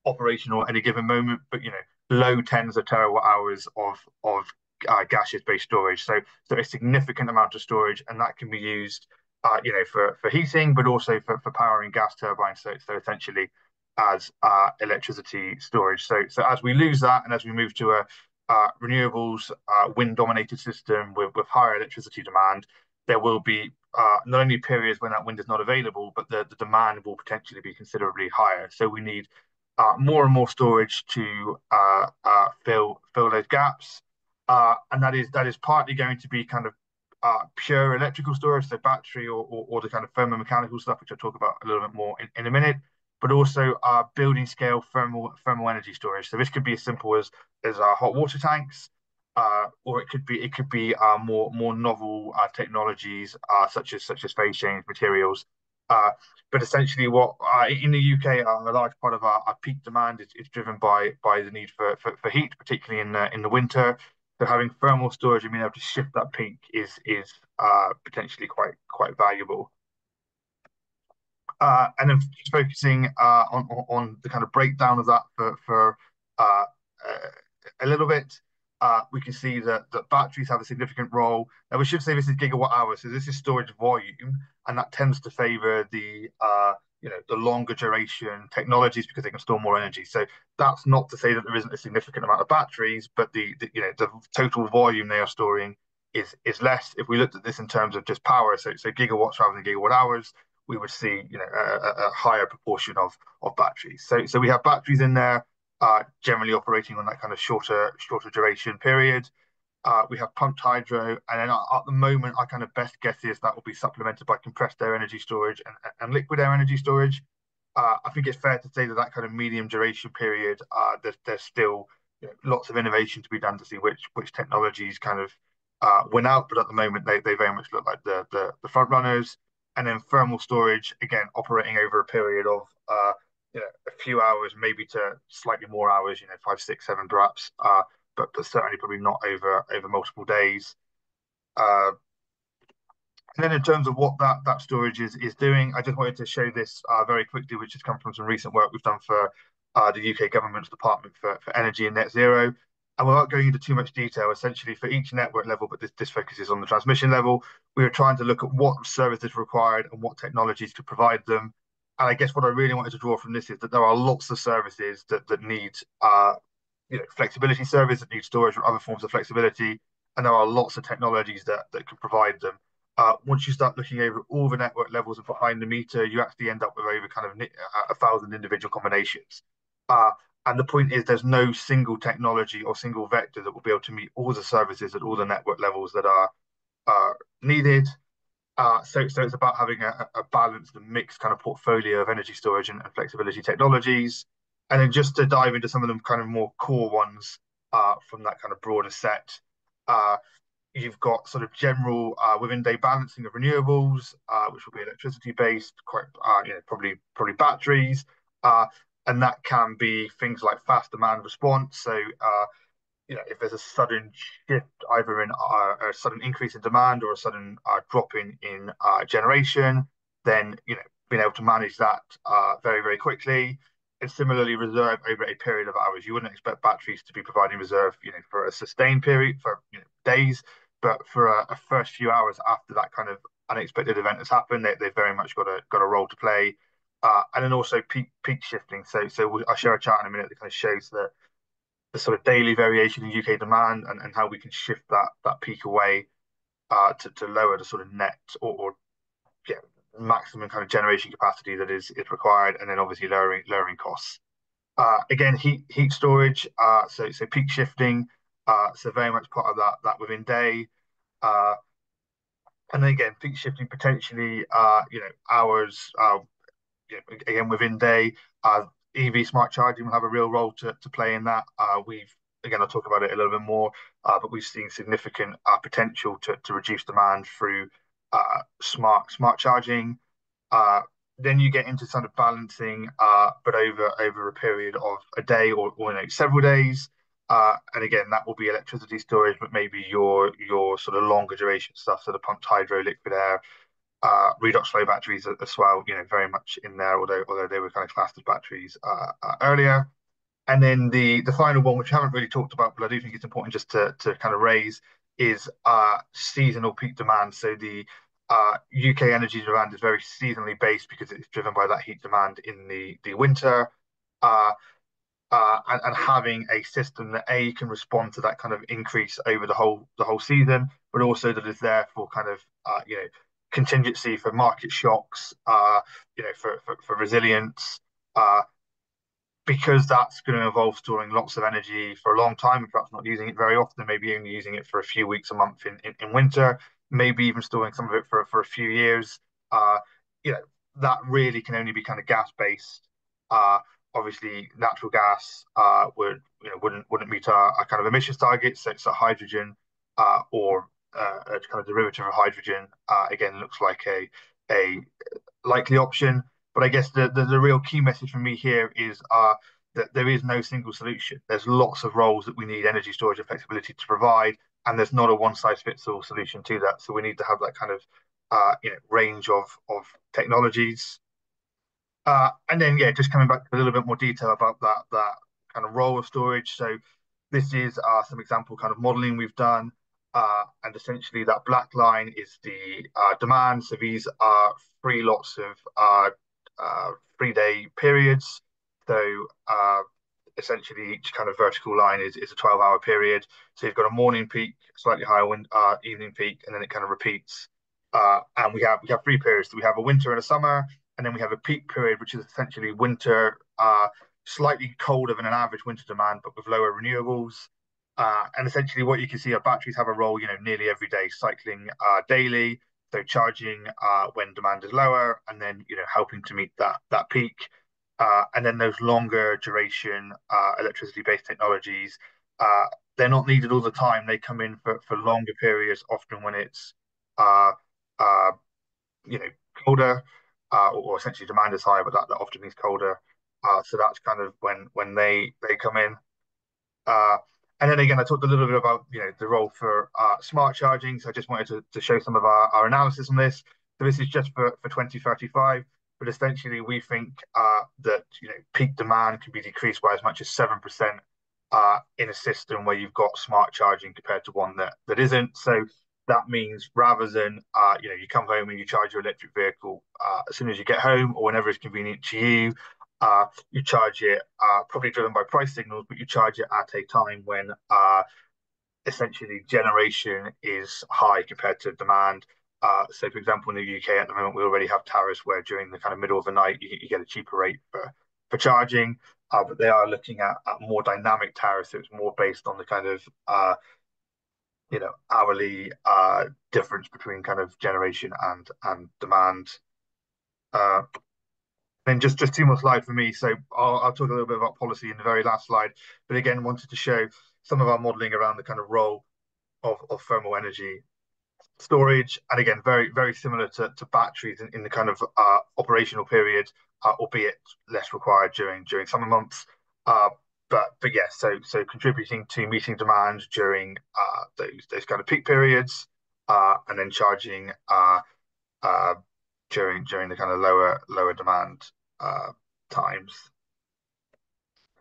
operational at any given moment, but you know, low tens of terawatt hours of of uh, gaseous based storage. So so a significant amount of storage, and that can be used, uh, you know, for for heating, but also for for powering gas turbines. So so essentially as uh, electricity storage. So so as we lose that, and as we move to a uh, renewables uh, wind dominated system with with higher electricity demand, there will be uh, not only periods when that wind is not available, but the, the demand will potentially be considerably higher. So we need uh, more and more storage to uh, uh, fill fill those gaps, uh, and that is that is partly going to be kind of uh, pure electrical storage, so battery or, or, or, the kind of thermomechanical stuff, which I'll talk about a little bit more in, in a minute. But also uh, building scale thermal thermal energy storage. So this could be as simple as as hot water tanks, or it could be it could be more more novel technologies such as such as phase change materials uh, but essentially, what uh, in the UK, uh, a large part of our, our peak demand is, is, driven by by the need for, for, for heat, particularly in the in the winter. So having thermal storage and being able to shift that peak is is uh, potentially quite quite valuable. Uh, and then focusing uh, on on the kind of breakdown of that for for uh, a little bit uh, we can see that, that batteries have a significant role. Now, we should say this is gigawatt hours, so this is storage volume, and that tends to favor the uh, you know the longer duration technologies because they can store more energy. So that's not to say that there isn't a significant amount of batteries, but the, the you know the total volume they are storing is is less. If we looked at this in terms of just power, so so gigawatts rather than gigawatt hours, we would see you know a, a higher proportion of of batteries. So so we have batteries in there uh, generally operating on that kind of shorter shorter duration period. Uh, we have pumped hydro, and then at the moment, our kind of best guess is that will be supplemented by compressed air energy storage and, and liquid air energy storage. Uh, I think it's fair to say that that kind of medium duration period, uh, there's, there's still you know, lots of innovation to be done to see which which technologies kind of uh, win out. But at the moment, they, they very much look like the the, the front runners. and then thermal storage again operating over a period of uh, you know a few hours, maybe to slightly more hours, you know five, six, seven perhaps, uh, but but certainly probably not over over multiple days. Uh, and then in terms of what that that storage is is doing, I just wanted to show this uh, very quickly, which has come from some recent work we've done for uh, the UK government's Department for, for Energy and Net Zero. And without going into too much detail, essentially for each network level, but this, this focuses on the transmission level, we are trying to look at what services required and what technologies could provide them. And I guess what I really wanted to draw from this is that there are lots of services that, that need uh, you know, flexibility service, that need storage or other forms of flexibility. And there are lots of technologies that, that can provide them. Uh, once you start looking over all the network levels and behind the meter, you actually end up with over kind of a thousand individual combinations. Uh, and the point is, there's no single technology or single vector that will be able to meet all the services at all the network levels that are uh, needed. Uh, so, so it's about having a, a, balanced and mixed kind of portfolio of energy storage and, and, flexibility technologies. And then just to dive into some of them kind of more core ones uh, from that kind of broader set, uh, you've got sort of general uh, within day balancing of renewables, uh, which will be electricity based, quite uh, you know probably probably batteries, and that can be things like fast demand response. So, you know, if there's a sudden shift either in uh, a sudden increase in demand or a sudden uh, drop in in uh, generation, then you know, being able to manage that uh, very very quickly. And similarly, reserve over a period of hours. You wouldn't expect batteries to be providing reserve, you know, for a sustained period for you know, days, but for a, a first few hours after that kind of unexpected event has happened, they, they've very much got a got a role to play uh, and then also peak peak shifting. So so I'll share a chart in a minute that kind of shows the the sort of daily variation in UK demand and, and how we can shift that that peak away uh, to to lower the sort of net or, or yeah, maximum kind of generation capacity that is is required, and then obviously lowering lowering costs. Uh, again, heat heat storage. Uh, so so peak shifting. Uh, so very much part of that that within day. Uh, and then again, peak shifting potentially, uh, you know, hours, uh, again within day. Uh, EV smart charging will have a real role to, to play in that. Uh, we've again I'll talk about it a little bit more, uh, but we've seen significant uh, potential to, to reduce demand through uh, smart smart charging. Uh, then you get into sort of balancing, uh, but over over a period of a day or, or you know, several days. And again, that will be electricity storage, but maybe your your sort of longer duration stuff, so the pumped hydro, liquid air, uh, redox flow batteries as well, you know, very much in there, although although they were kind of classed as batteries uh, uh, earlier. And then the the final one, which I haven't really talked about, but I do think it's important just to to kind of raise, is uh, seasonal peak demand. So the uh, UK energy demand is very seasonally based because it's driven by that heat demand in the the winter. Uh, uh, and, and, having a system that a can respond to that kind of increase over the whole the whole season, but also that is there for kind of uh, you know contingency for market shocks, uh, you know, for, for, for resilience, uh, because that's going to involve storing lots of energy for a long time perhaps not using it very often, maybe only using it for a few weeks, a month in, in, in winter, maybe even storing some of it for, for a few years. Uh, you know, that really can only be kind of gas based. Uh, obviously, natural gas uh, would you know wouldn't wouldn't meet our, our kind of emissions targets. So a hydrogen uh, or uh, a kind of derivative of hydrogen, uh, again, looks like a a likely option. But I guess the, the, the real key message for me here is uh, that there is no single solution. There's lots of roles that we need energy storage and flexibility to provide, and there's not a one size fits all solution to that. So we need to have that kind of uh, you know range of of technologies. Uh, and then yeah, just coming back to a little bit more detail about that that kind of role of storage. So this is uh, some example kind of modeling we've done. Uh, and essentially that black line is the uh, demand. So these are three lots of uh, uh three day periods. So uh, essentially each kind of vertical line is, is a 12 hour period. So you've got a morning peak, slightly higher wind, evening peak, and then it kind of repeats. and we have we have three periods. So we have a winter and a summer, and then we have a peak period, which is essentially winter, slightly colder than an average winter demand, but with lower renewables. Uh, and essentially, what you can see are batteries have a role, you know, nearly every day, cycling uh, daily, so charging uh, when demand is lower, and then you know helping to meet that that peak. Uh, and then those longer duration uh, electricity-based technologies, uh, they're not needed all the time. They come in for, for longer periods, often when it's you know colder, uh, or, essentially demand is higher, but that, that often means colder. So that's kind of when when they they come in. And then again, I talked a little bit about you know the role for uh, smart charging. So I just wanted to, to show some of our, our analysis on this. So this is just for, for 2035, but essentially we think uh, that you know peak demand can be decreased by as much as seven percent uh, in a system where you've got smart charging compared to one that that isn't. So that means rather than uh, you know you come home and you charge your electric vehicle uh, as soon as you get home or whenever it's convenient to you, uh, you charge it uh, probably driven by price signals, but you charge it at a time when uh, essentially generation is high compared to demand. Uh, so, for example, in the UK at the moment, we already have tariffs where during the kind of middle of the night you, you get a cheaper rate for for charging, uh, but they are looking at, at more dynamic tariffs. So it's more based on the kind of uh, you know hourly difference between kind of generation and and demand. Then just just two more slides for me. So I'll, I'll talk a little bit about policy in the very last slide, but again wanted to show some of our modelling around the kind of role of, of thermal energy storage, and again very very similar to, to batteries in, in the kind of uh, operational period, uh, albeit less required during during summer months. Uh, but but yes, yeah, so so contributing to meeting demand during uh, those those kind of peak periods, uh, and then charging uh, uh, during during the kind of lower lower demand uh, times.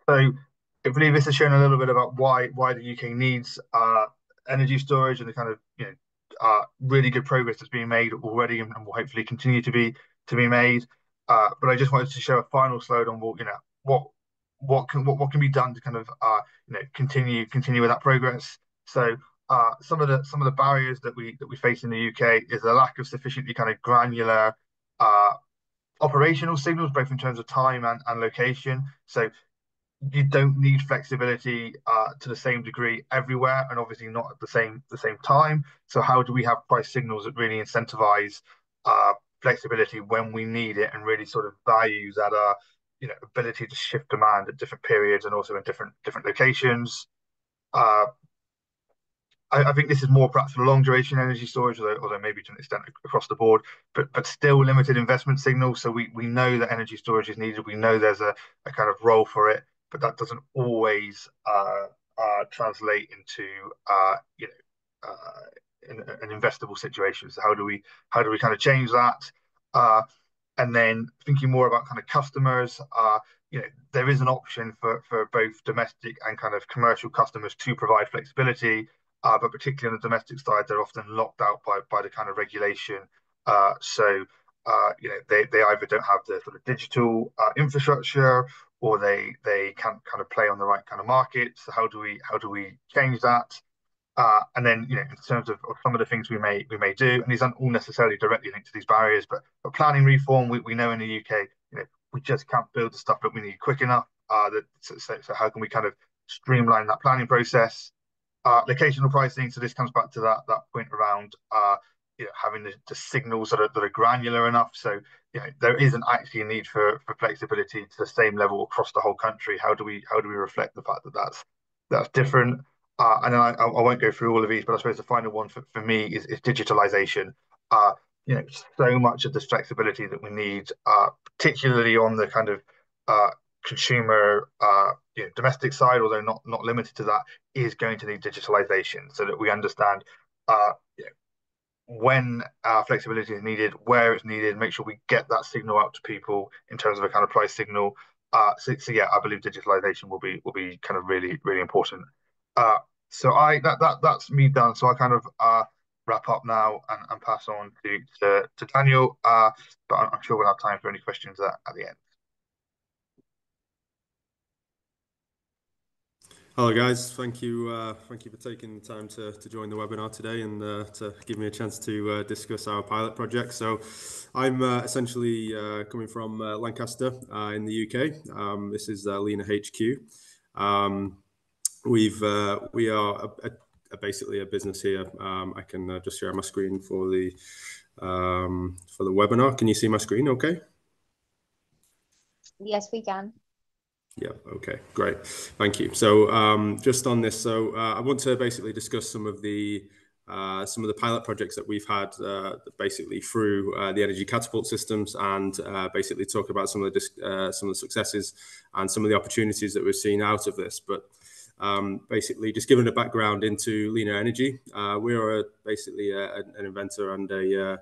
So I believe this has shown a little bit about why why the UK needs uh, energy storage and the kind of you know uh, really good progress that's being made already and, will hopefully continue to be to be made. Uh, but I just wanted to show a final slide on what you know what what can what, what can be done to kind of uh, you know continue continue with that progress. So uh, some of the some of the barriers that we that we face in the UK is the lack of sufficiently kind of granular uh, operational signals, both in terms of time and, and location. So you don't need flexibility uh, to the same degree everywhere, and obviously not at the same the same time. So how do we have price signals that really incentivize uh, flexibility when we need it, and really sort of values that are you know ability to shift demand at different periods and also in different different locations. Uh, I, I, think this is more perhaps for long duration energy storage, although, although maybe to an extent across the board, but but still limited investment signals. So we we know that energy storage is needed. We know there's a, a kind of role for it, but that doesn't always uh, uh, translate into uh, you know uh, in, an investable situation. So how do we how do we kind of change that? Uh, and then thinking more about kind of customers, uh, you know, there is an option for, for both domestic and kind of commercial customers to provide flexibility, uh, but particularly on the domestic side, they're often locked out by, by the kind of regulation. Uh, so, uh, you know, they, they either don't have the sort of digital uh, infrastructure or they they can't kind of play on the right kind of market. So how do we how do we change that? Uh, and then, you know, in terms of, some of the things we may we may do, and these aren't all necessarily directly linked to these barriers, but, but planning reform, we, we know in the UK, you know, we just can't build the stuff that we need quick enough. Uh, that so, so how can we kind of streamline that planning process? Uh, locational pricing. So this comes back to that that point around uh, you know having the, the signals that are that are granular enough. So you know there isn't actually a need for for flexibility to the same level across the whole country. How do we how do we reflect the fact that that's that's different? Uh, and I, I won't go through all of these, but I suppose the final one for, for me is, is digitalization. Uh, you know, so much of this flexibility that we need, uh, particularly on the kind of uh, consumer, uh, you know, domestic side, although not not limited to that, is going to need digitalization so that we understand uh, you know, when our flexibility is needed, where it's needed, make sure we get that signal out to people in terms of a kind of price signal. Uh, so, so yeah, I believe digitalization will be will be kind of really really important. Uh, so I that that that's me done. So I kind of uh, wrap up now and, and pass on to to, to Daniel. Uh, but I'm, I'm, sure we'll have time for any questions at, at the end. Hello, guys. Thank you. Uh, thank you for taking the time to, to join the webinar today and uh, to give me a chance to uh, discuss our pilot project. So, I'm uh, essentially uh, coming from uh, Lancaster in the UK. Um, this is LiNa HQ. Um, we've we are a, a, basically a business here. Um, I can just share my screen for the um, for the webinar. Can you see my screen? Okay. Yes, we can. Yeah. Okay. Great. Thank you. So um, just on this, so uh, I want to basically discuss some of the uh, some of the pilot projects that we've had uh, basically through uh, the energy catapult systems and uh, basically talk about some of the uh, some of the successes and some of the opportunities that we've seen out of this. But um, basically, just giving a background into LiNa Energy, uh, we are a, basically a, an inventor and a, a,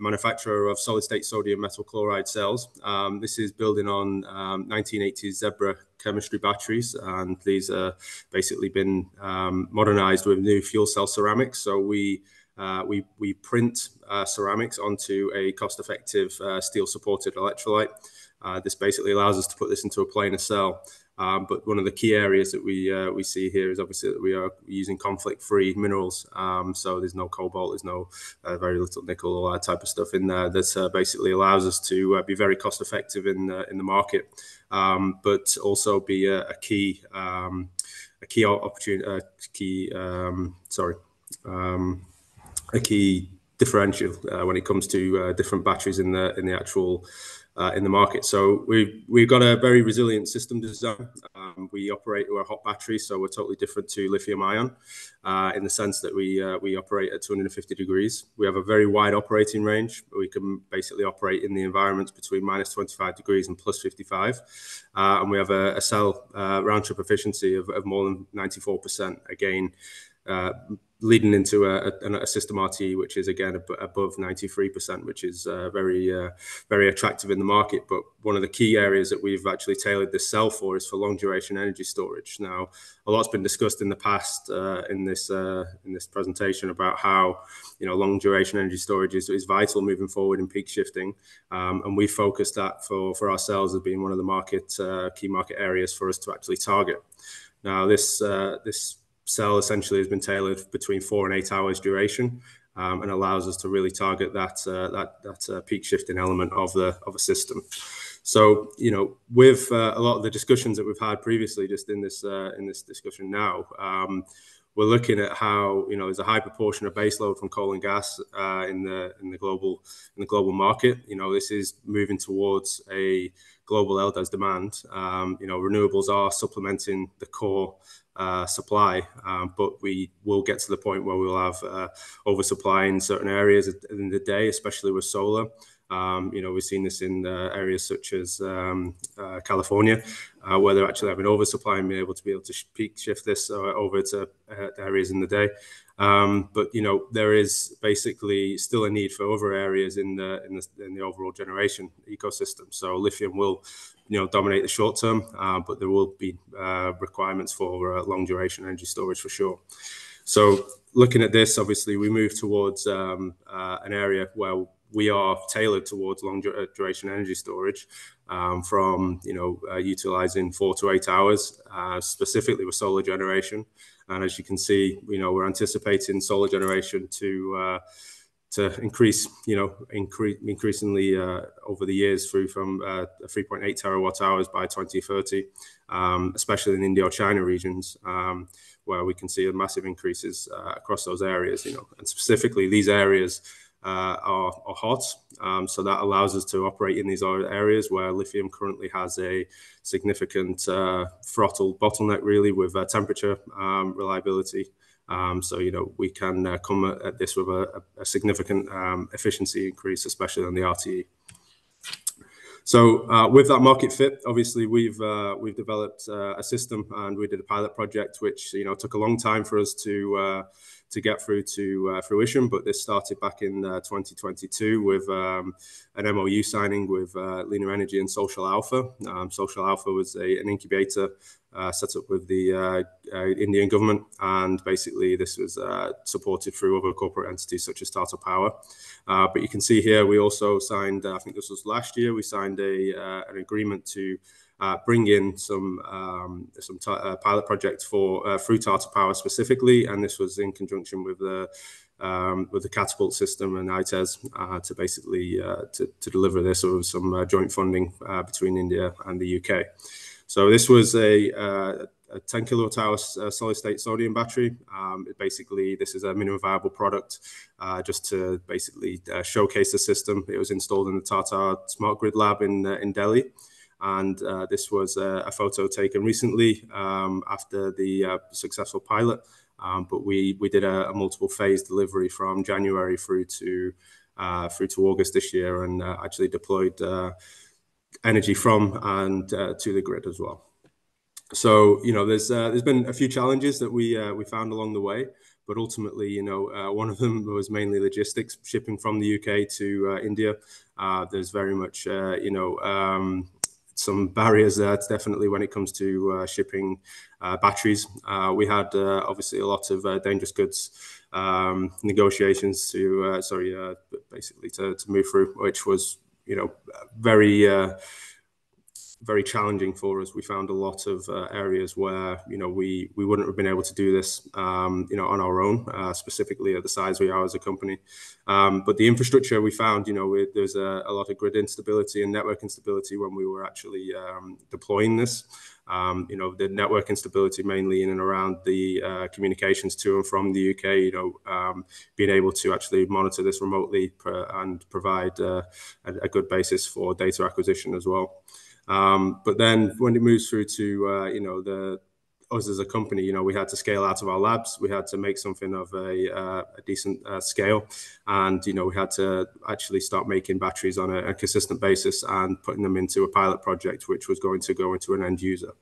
manufacturer of solid state sodium metal chloride cells. Um, this is building on um, 1980s Zebra chemistry batteries, and these are basically been um, modernized with new fuel cell ceramics. So we uh, we, we print uh, ceramics onto a cost-effective uh, steel-supported electrolyte. Uh, this basically allows us to put this into a planar cell. Um, but one of the key areas that we uh, we see here is obviously that we are using conflict-free minerals. Um, so there's no cobalt, there's no uh, very little nickel, all that type of stuff in there. That uh, basically allows us to uh, be very cost-effective in in the market, um, but also be a, a key um, a key opportunity, a key um, sorry, um, a key differential uh, when it comes to uh, different batteries in the in the actual uh, in the market. So we've we've got a very resilient system design. Um, we operate with a hot battery, so we're totally different to lithium ion uh, in the sense that we uh, we operate at 250 degrees. We have a very wide operating range. We can basically operate in the environments between minus 25 degrees and plus 55, uh, and we have a, a cell uh, round trip efficiency of, of more than 94%. Again. Uh, leading into a, a, a, system RT, which is again ab above 93%, which is uh, very, uh, very attractive in the market. But one of the key areas that we've actually tailored this cell for is for long duration energy storage. Now, a lot's been discussed in the past uh, in this uh, in this presentation about how you know long duration energy storage is, is vital moving forward in peak shifting, um, and we focused that for for ourselves as being one of the market uh, key market areas for us to actually target. Now, this this cell essentially has been tailored between four and eight hours duration um, and allows us to really target that uh, that that uh, peak shifting element of the of a system. So you know, with uh, a lot of the discussions that we've had previously, just in this uh, in this discussion now. Um, we're looking at how you know there's a high proportion of baseload from coal and gas uh, in the in the global in the global market. You know this is moving towards a global LDES demand. Um, you know renewables are supplementing the core uh, supply, um, but we will get to the point where we'll have uh, oversupply in certain areas in the day, especially with solar. Um, you know, we've seen this in uh, areas such as um, uh, California, uh, where they're actually having oversupply and being able to be able to peak shift this uh, over to areas in the day. Um, but you know, there is basically still a need for other areas in the in the, in the overall generation ecosystem. So lithium will you know dominate the short term, uh, but there will be uh, requirements for uh, long duration energy storage for sure. So looking at this, obviously we move towards um, uh, an area where we are tailored towards long uh, duration energy storage um, from you know uh, utilizing four to eight hours specifically with solar generation and as you can see you know we're anticipating solar generation to to increase, you know, increase increasingly uh, over the years through from uh, 3.8 terawatt hours by 2030, um, especially in India or China regions, um, where we can see a massive increases uh, across those areas, you know, and specifically these areas uh, are, are, hot. Um, so that allows us to operate in these areas where lithium currently has a significant uh, throttle bottleneck really with uh, temperature um, reliability so, you know, we can uh, come at this with a, significant um, efficiency increase, especially on the RTE. So uh, with that market fit, obviously we've uh, we've developed a system and we did a pilot project, which you know took a long time for us to to get through to fruition. But this started back in 2022 with um, an MOU signing with LiNa Energy and Social Alpha. Um, Social Alpha was an incubator set up with the uh, uh, Indian government, and basically this was supported through other corporate entities such as Tata Power. but you can see here we also signed, I think this was last year, we signed an agreement to uh, bring in some um, some uh, pilot projects for uh, through Tata Power specifically, and this was in conjunction with the um, with the catapult system and ITES to basically to, deliver this with some joint funding between India and the UK. So this was a, uh, a 10 kilowatt hour uh, solid state sodium battery. Um, basically, this is a minimum viable product uh, just to basically uh, showcase the system. It was installed in the Tata Smart Grid Lab in, uh, in Delhi. And uh, this was a, a, photo taken recently um, after the successful pilot. But we we did a multiple phase delivery from January through to uh, through to August this year and actually deployed energy from and uh, to the grid as well. So, you know, there's uh, there's been a few challenges that we uh, we found along the way, but ultimately, you know, uh, one of them was mainly logistics, shipping from the U.K. to uh, India. There's very much, you know, Um, some barriers there, definitely when it comes to shipping batteries. We had obviously a lot of dangerous goods um, negotiations to, sorry, basically to, to move through, which was, you know, very uh, challenging for us. We found a lot of uh, areas where, you know, we wouldn't have been able to do this, um, you know, on our own, uh, specifically at the size we are as a company. Um, but the infrastructure we found, you know, there's a lot of grid instability and network instability when we were actually um, deploying this. You know, the network instability mainly in and around the uh, communications to and from the U.K., you know, being able to actually monitor this remotely and provide a good basis for data acquisition as well. Um, but then when it moves through to, uh, you know, the us as a company, you know, we had to scale out of our labs. We had to make something of a uh, decent uh, scale. And, you know, we had to actually start making batteries on a consistent basis and putting them into a pilot project, which was going to go into an end user.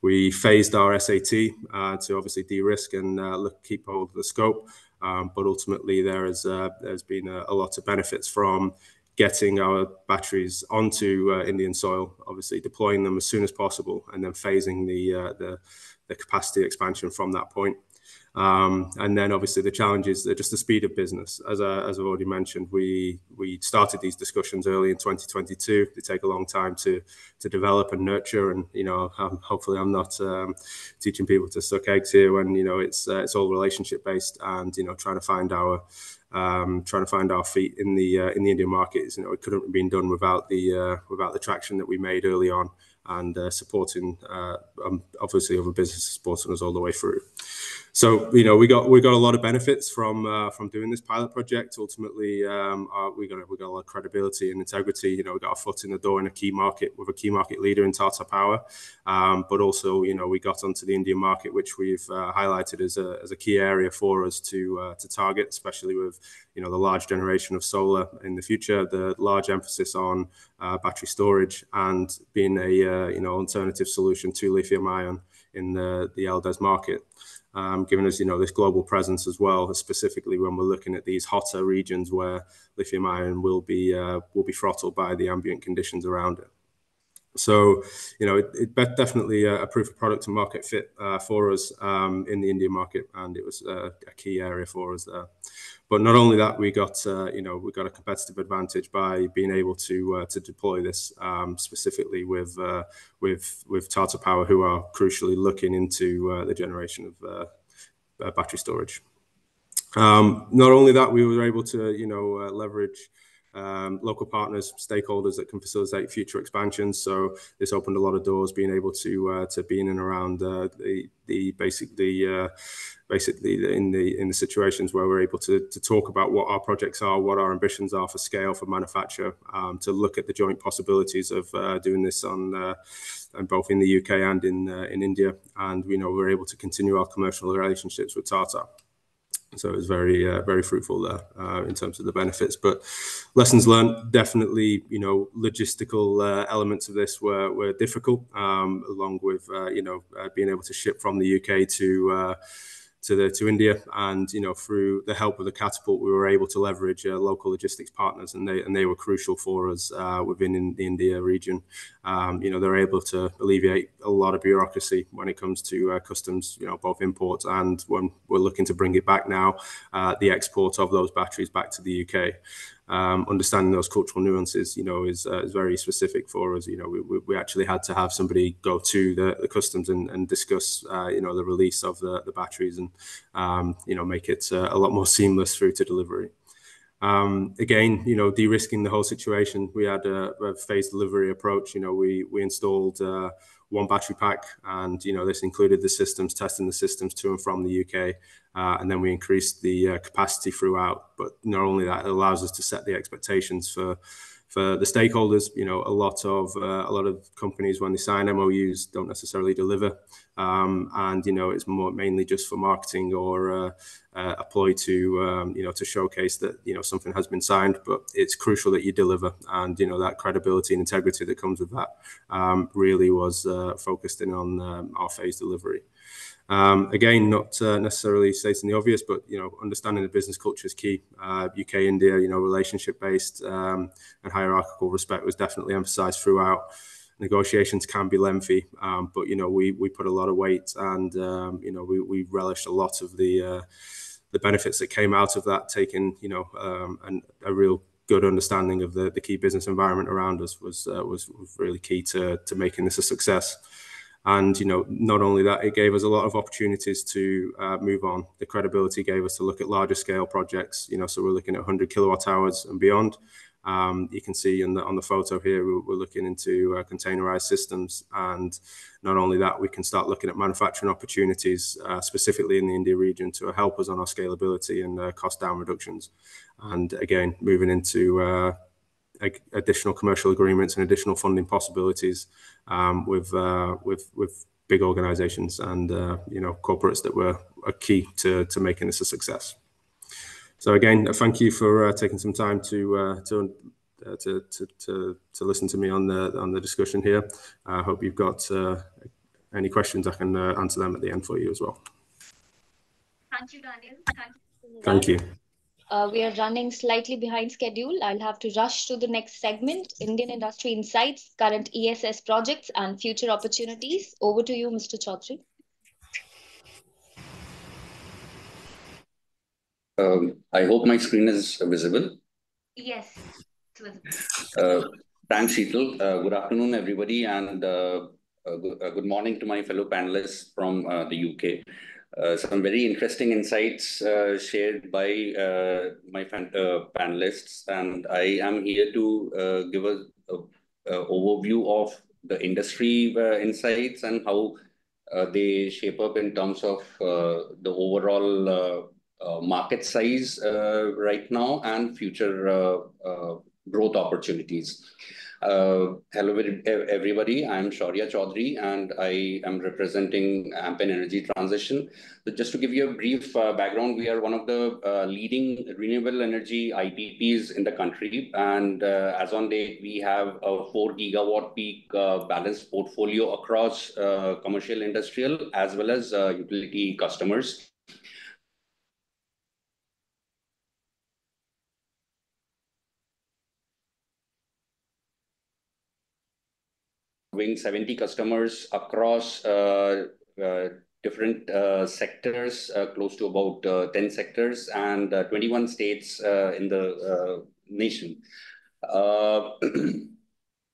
We phased our SAT to obviously de-risk and keep hold of the scope. Um, but ultimately, there has been a lot of benefits from getting our batteries onto uh, Indian soil, obviously deploying them as soon as possible, and then phasing the uh, the capacity expansion from that point. Um, and then obviously the challenges, just the speed of business. As I, as I've already mentioned, we we started these discussions early in 2022. They take a long time to to develop and nurture. And, you know, hopefully I'm not um, teaching people to suck eggs here when, you know, it's uh, it's all relationship-based and, you know, trying to find our feet in the uh, in the Indian markets. You know, it couldn't have been done without the uh, without the traction that we made early on and uh, supporting, obviously, other businesses supporting us all the way through. So, you know, we got we got a lot of benefits from uh, from doing this pilot project. Ultimately, um, we got we got a lot of credibility and integrity. You know, we got our foot in the door in a key market with a key market leader in Tata Power. Um, but also, you know, we got onto the Indian market, which we've uh, highlighted as a as a key area for us to uh, to target, especially with, you know, the large generation of solar in the future, the large emphasis on battery storage and being a, you know, alternative solution to lithium-ion in the LDES market, Um, giving us, you know, this global presence as well, specifically when we're looking at these hotter regions where lithium-ion will be uh will be throttled by the ambient conditions around it. So, you know, it's definitely a proof of product and market fit uh, for us um, in the Indian market, and it was uh, a key area for us there. But not only that, we got, uh, you know, we got a competitive advantage by being able to uh, to deploy this um, specifically uh, with Tata Power, who are crucially looking into the generation of battery storage. Um, not only that, we were able to, you know, leverage Um, local partners, stakeholders that can facilitate future expansions. So this opened a lot of doors, being able to uh, to be in and around uh, the the uh, basically basically in the in the situations where we're able to to talk about what our projects are, what our ambitions are for scale, for manufacture, um, to look at the joint possibilities of doing this on both in the U.K. and in India. And, you know, we're able to continue our commercial relationships with Tata. So it was very uh, very fruitful there uh, in terms of the benefits. But lessons learned, definitely, you know, logistical uh, elements of this were were difficult, um, along with, you know, being able to ship from the U.K. to India. And, you know, through the help of the Catapult, we were able to leverage uh, local logistics partners, and they were crucial for us uh, within the India region. Um, you know, they're able to alleviate a lot of bureaucracy when it comes to uh, customs, you know, both imports and when we're looking to bring it back now, the export of those batteries back to the U.K. Um, understanding those cultural nuances, you know, is uh, is very specific for us. You know, we we actually had to have somebody go to the the customs and and discuss, uh, you know, the release of the the batteries and, um, you know, make it uh, a lot more seamless through to delivery. Um, again, you know, de-risking the whole situation, we had a phased delivery approach. You know, we installed one battery pack, and, you know, this included the systems, testing the systems to and from the U.K. And then we increased the capacity throughout. But not only that, it allows us to set the expectations for for the stakeholders, you know, a lot of uh, a lot of companies when they sign MOUs don't necessarily deliver, um, and you know it's more mainly just for marketing or uh, uh, a ploy to um, you know to showcase that you know something has been signed. But it's crucial that you deliver, and you know that credibility and integrity that comes with that um, really was uh, focused in on um, our phase delivery. Um, again, not uh, necessarily stating the obvious, but you know, understanding the business culture is key. Uh, UK India, you know, relationship based um, and hierarchical respect was definitely emphasised throughout. Negotiations can be lengthy, um, but you know, we we put a lot of weight, and um, you know, we we relished a lot of the uh, the benefits that came out of that. Taking you know, um, and a real good understanding of the, the key business environment around us was uh, was, was really key to to making this a success. And you know, not only that, it gave us a lot of opportunities to uh, move on. The credibility gave us to look at larger scale projects. You know, so we're looking at 100 kilowatt hours and beyond. Um, you can see the, on the photo here, we're, we're looking into uh, containerized systems. And not only that, we can start looking at manufacturing opportunities, uh, specifically in the India region, to help us on our scalability and uh, cost down reductions. And again, moving into uh, additional commercial agreements and additional funding possibilities um, with uh, with with big organizations and uh, you know corporates that were a key to to making this a success. So again, thank you for uh, taking some time to uh, to, uh, to, to to to listen to me on the on the discussion here. I hope you've got uh, any questions. I can answer them at the end for you as well. Thank you, Daniel. Thank you. Thank you. Uh, we are running slightly behind schedule. I'll have to rush to the next segment, Indian Industry Insights, current ESS projects and future opportunities. Over to you, Mr. Chaudhary. Um, I hope my screen is visible. Yes, it's visible. Uh, thanks, Sheetal. Uh, good afternoon, everybody, and uh, uh, good, uh, good, morning to my fellow panelists from the UK. Uh, some very interesting insights uh, shared by uh, my uh, panelists, and I am here to uh, give a, a, a, overview of the industry uh, insights and how they shape up in terms of the overall market size right now and future growth opportunities. Uh, hello, everybody. I'm Shaurya Chaudhary, and I am representing AMPIN Energy Transition. So just to give you a brief uh, background, we are one of the uh, leading renewable energy IPPs in the country. And uh, as on date, we have a 4 gigawatt peak uh, balanced portfolio across commercial, industrial, as well as utility customers. 70 customers across uh, uh, different uh, sectors, uh, close to about uh, 10 sectors and uh, 21 states in the nation.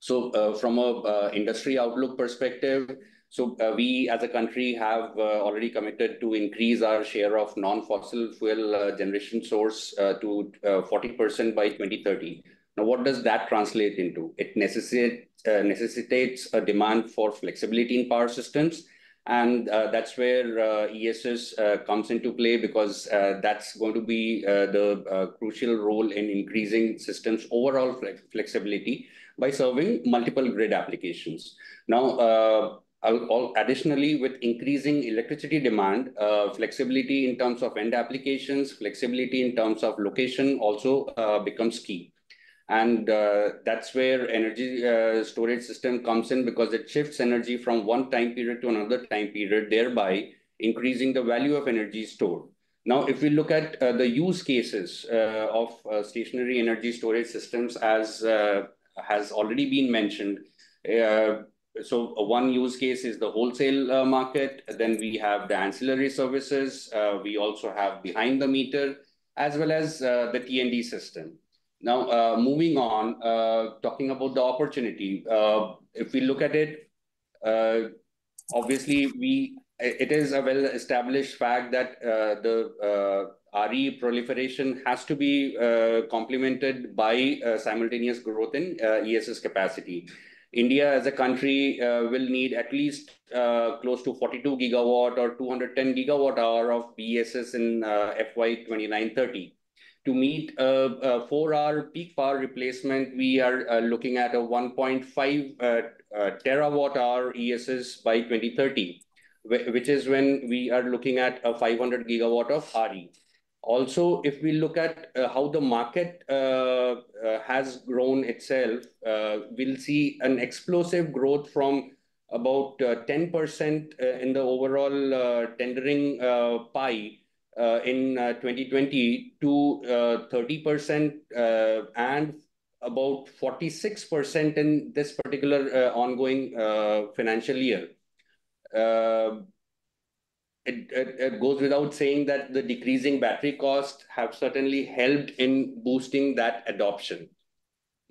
so from a industry outlook perspective, so we as a country have already committed to increase our share of non-fossil fuel generation source to 40% by 2030. Now, what does that translate into? It necessitates uh, necessitates a demand for flexibility in power systems. And uh, that's where uh, ESS uh, comes into play because uh, that's going to be uh, the crucial role in increasing systems overall flex flexibility by serving multiple grid applications. Now, additionally, with increasing electricity demand, flexibility in terms of end applications, flexibility in terms of location also becomes key. And uh, that's where energy uh, storage system comes in because it shifts energy from one time period to another time period, thereby increasing the value of energy stored. Now, if we look at uh, the use cases uh, of uh, stationary energy storage systems, as uh, has already been mentioned, so one use case is the wholesale market. Then we have the ancillary services. we also have behind the meter, as well as the T&D system. Now, uh, moving on, uh, talking about the opportunity. Uh, if we look at it, uh, obviously, we it is a well-established fact that uh, the uh, RE proliferation has to be complemented by simultaneous growth in ESS capacity. India as a country will need at least close to 42 gigawatt or 210 gigawatt hour of BESS in FY 2930 to meet a four-hour peak power replacement, we are uh, looking at a 1.5 uh, uh, terawatt-hour ESS by 2030, which is when we are looking at a 500 gigawatt of RE. Also, if we look at how the market has grown itself, we'll see an explosive growth from about 10% in the overall tendering pie Uh, in uh, 2020 to uh, 30% and about 46% in this particular ongoing financial year. It goes without saying that the decreasing battery costs have certainly helped in boosting that adoption.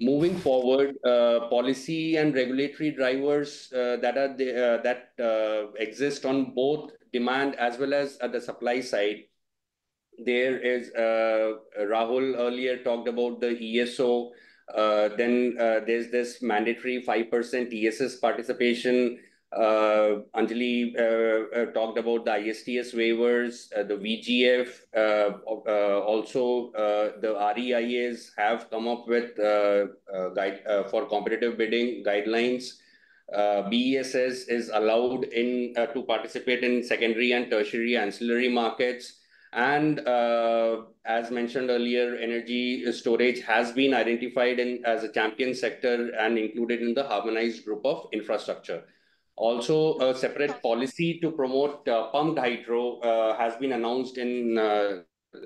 Moving forward, uh, policy and regulatory drivers uh, that are uh, that exist on both demand as well as at the supply side. There is Rahul earlier talked about the ESO. Then there's this mandatory 5% ESS participation. Uh, Anjali uh, uh, talked about the ISTS waivers, the VGF. Also, the REIAs have come up with guide for competitive bidding guidelines. BESS is allowed in to participate in secondary and tertiary ancillary markets. And as mentioned earlier, energy storage has been identified as a champion sector and included in the harmonized group of infrastructure. Also, a separate policy to promote uh, pumped hydro uh, has been announced in uh,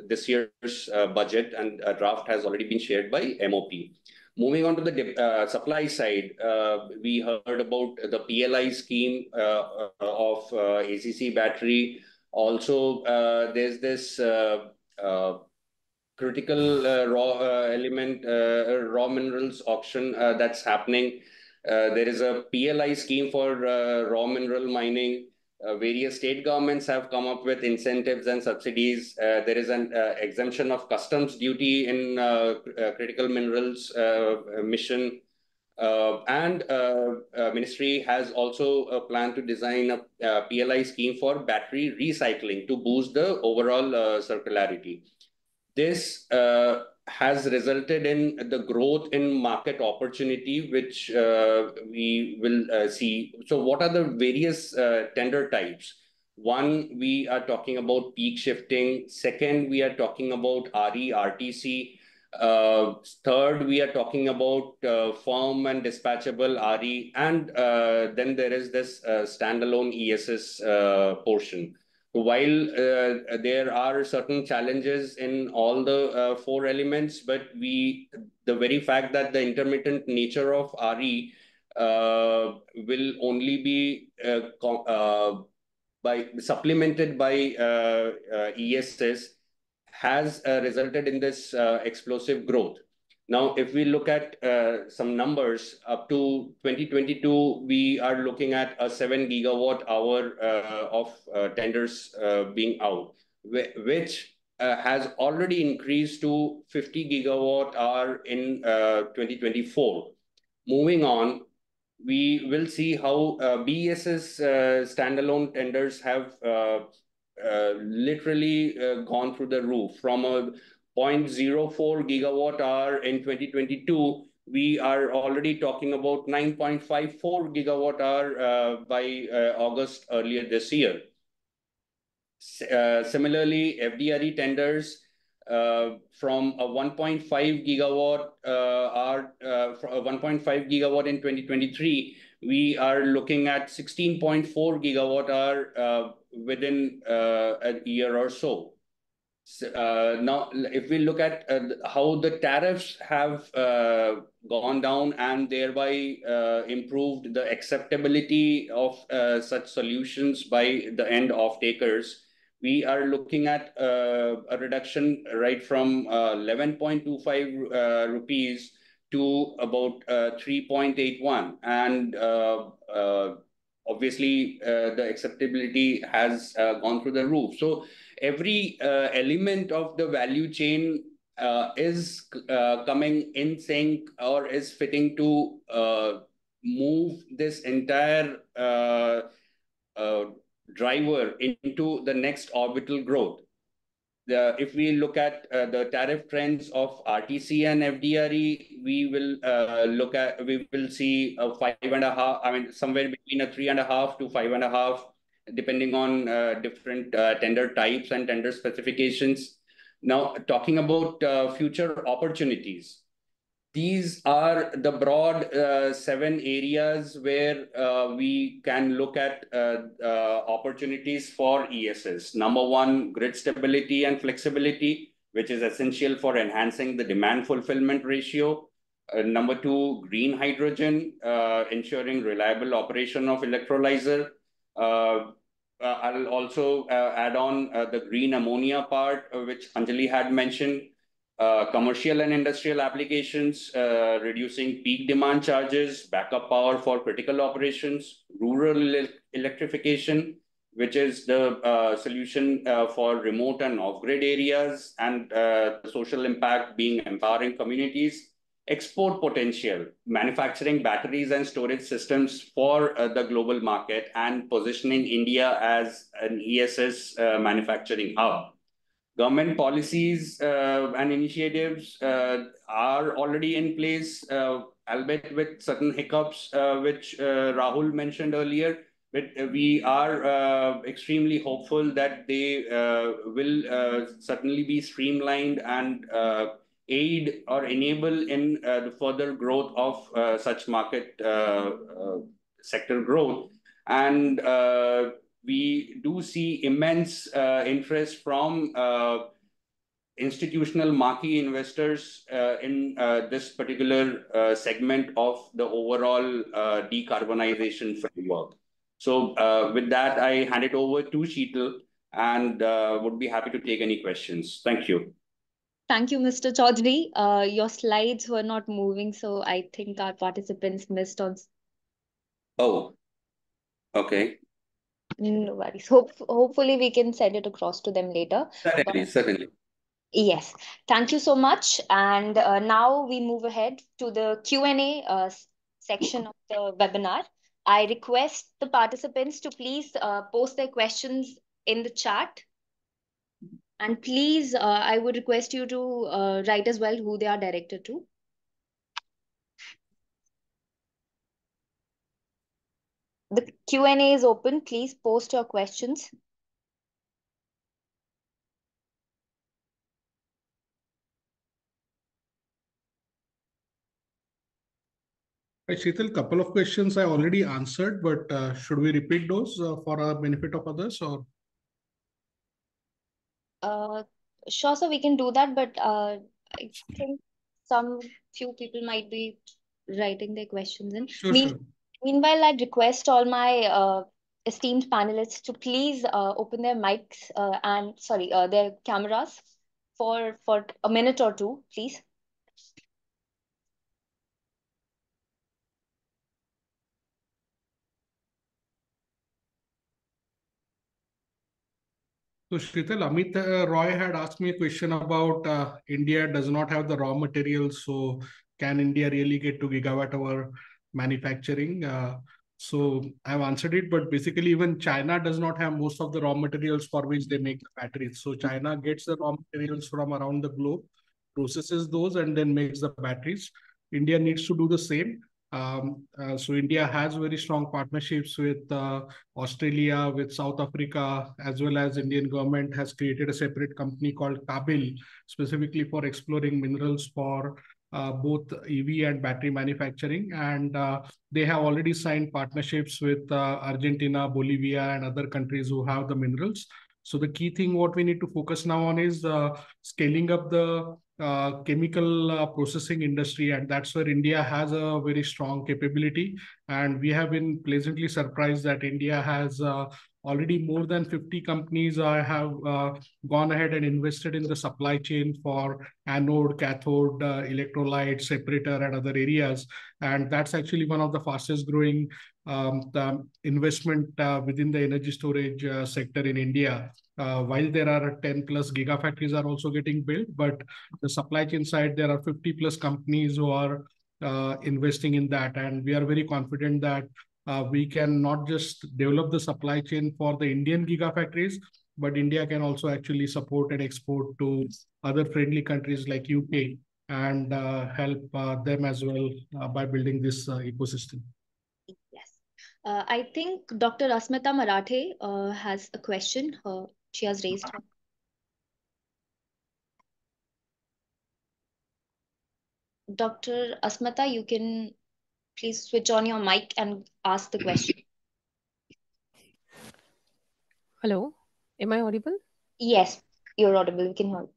this year's budget, and a draft has already been shared by MOP. Moving on to the supply side, we heard about the PLI scheme of ACC battery. Also, there's this critical raw element, raw minerals auction that's happening. Uh, there is a PLI scheme for uh, raw mineral mining. Uh, various state governments have come up with incentives and subsidies. There is an exemption of customs duty in critical minerals mission. And the ministry has also a plan to design a PLI scheme for battery recycling to boost the overall circularity. This has resulted in the growth in market opportunity, which uh, we will uh, see. So what are the various uh, tender types? One, we are talking about peak shifting. Second, we are talking about RE/RTC. Third, we are talking about firm and dispatchable RE. And then there is this standalone ESS portion. While uh, there are certain challenges in all the uh, four elements, but we the very fact that the intermittent nature of RE uh, will only be by supplemented by ESS has resulted in this explosive growth. Now, if we look at uh, some numbers, up to 2022, we are looking at a 7 gigawatt-hour uh, of uh, tenders being out, which has already increased to 50 gigawatt-hour in 2024. Moving on, we will see how BESS standalone tenders have literally gone through the roof. From a 0.04 gigawatt-hour in 2022, we are already talking about 9.54 gigawatt-hour uh, by uh, August earlier this year. Uh, similarly, FDRE tenders from a 1.5 gigawatt in 2023, we are looking at 16.4 gigawatt-hour within a year or so. Uh, now, if we look at uh, how the tariffs have uh, gone down and thereby improved the acceptability of such solutions by the end off-takers, we are looking at a reduction right from 11.25 rupees to about 3.81. And obviously, the acceptability has gone through the roof. So every uh, element of the value chain uh, is uh, coming in sync or is fitting to move this entire driver into the next orbital growth. the, if we look at uh, the tariff trends of RTC and FDRE, we will uh, look at, we will see a five and a half, I mean, somewhere between a three and a half to five and a half, depending on uh, different uh, tender types and tender specifications. Now, talking about uh, future opportunities, these are the broad uh, seven areas where uh, we can look at uh, opportunities for ESS. Number one, grid stability and flexibility, which is essential for enhancing the demand fulfillment ratio. Uh, number two, green hydrogen, uh, ensuring reliable operation of electrolyzer. I'll also add on the green ammonia part, which Anjali had mentioned. Uh, commercial and industrial applications, uh, reducing peak demand charges, backup power for critical operations, rural electrification, which is the uh, solution uh, for remote and off-grid areas, and uh, social impact being empowering communities, export potential, manufacturing batteries and storage systems for the global market, and positioning India as an ESS manufacturing hub government policies uh, and initiatives uh, are already in place, uh, albeit with certain hiccups, uh, which uh, Rahul mentioned earlier. But we are uh, extremely hopeful that they will certainly be streamlined and aid or enable in uh, the further growth of uh, such market uh, sector growth. And we do see immense uh, interest from uh, institutional marquee investors uh, in this particular segment of the overall decarbonization framework. So with that, I hand it over to Sheetal and would be happy to take any questions. Thank you. Thank you, Mr. Chaudhary. Uh, your slides were not moving, so I think our participants missed on. Oh, okay. No worries. Hope, hopefully we can send it across to them later. Certainly, but, certainly. Yes, thank you so much. And uh, now we move ahead to the Q&A uh, section of the webinar. I request the participants to please uh, post their questions in the chat. And please, uh, I would request you to uh, write as well who they are directed to. The Q&A is open. Please post your questions. Hi, Sheetal, couple of questions I already answered, but uh, should we repeat those uh, for our benefit of others or? Uh, sure, so we can do that, but uh, I think some few people might be writing their questions in. Sure, Me sure. Meanwhile, I'd request all my uh, esteemed panelists to please uh, open their mics uh, and, sorry, uh, their cameras for, for a minute or two, please. So Amit uh, Roy had asked me a question about uh, India does not have the raw materials. So can India really get to gigawatt hour manufacturing. Uh, so I've answered it, but basically even China does not have most of the raw materials for which they make the batteries. So China gets the raw materials from around the globe, processes those, and then makes the batteries. India needs to do the same. Um, uh, so India has very strong partnerships with uh, Australia, with South Africa, as well as Indian government has created a separate company called Kabil, specifically for exploring minerals for uh, both EV and battery manufacturing. And uh, they have already signed partnerships with uh, Argentina, Bolivia, and other countries who have the minerals. So the key thing what we need to focus now on is uh, scaling up the uh, chemical uh, processing industry and that's where India has a very strong capability and we have been pleasantly surprised that India has already more than 50 companies uh, have uh, gone ahead and invested in the supply chain for anode, cathode, uh, electrolyte, separator, and other areas. And that's actually one of the fastest growing um, investment uh, within the energy storage uh, sector in India. Uh, while there are 10 plus gigafactories are also getting built, but the supply chain side, there are 50 plus companies who are investing in that. And we are very confident that uh, we can not just develop the supply chain for the Indian gigafactories, but India can also actually support and export to other friendly countries like UK and uh, help uh, them as well uh, by building this uh, ecosystem. Yes. Uh, I think Dr. Asmita Marathe uh, has a question. She has raised her. Dr. Asmita, you can please switch on your mic and ask the question. Hello, am I audible? Yes, you're audible. We can hear.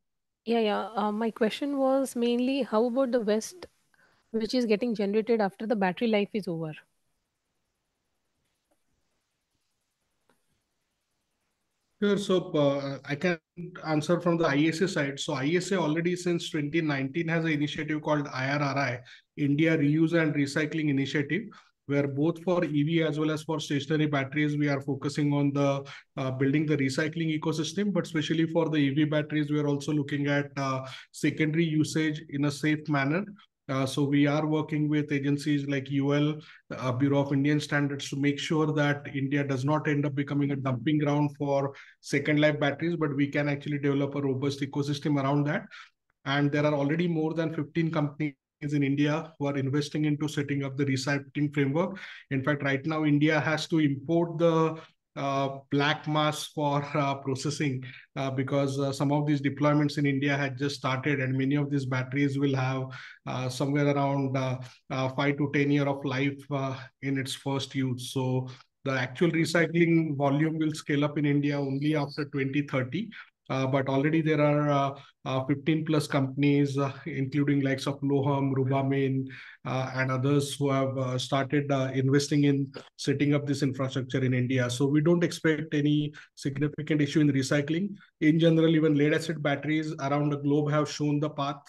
Yeah, yeah. Uh, my question was mainly how about the waste which is getting generated after the battery life is over? Sure. So uh, I can answer from the ISA side. So ISA already since 2019 has an initiative called IRRI, India Reuse and Recycling Initiative, where both for EV as well as for stationary batteries, we are focusing on the uh, building the recycling ecosystem, but especially for the EV batteries, we are also looking at uh, secondary usage in a safe manner. Uh, so we are working with agencies like UL, uh, Bureau of Indian Standards, to make sure that India does not end up becoming a dumping ground for second life batteries, but we can actually develop a robust ecosystem around that. And there are already more than 15 companies in India who are investing into setting up the recycling framework. In fact, right now, India has to import the black mass for uh, processing uh, because uh, some of these deployments in India had just started and many of these batteries will have uh, somewhere around uh, five to 10 year of life in its first use. So the actual recycling volume will scale up in India only after 2030. Uh, but already there are uh, uh, 15 plus companies, including likes of Lohum, Rubamin, and others who have started investing in setting up this infrastructure in India. So we don't expect any significant issue in recycling. In general, even lead acid batteries around the globe have shown the path.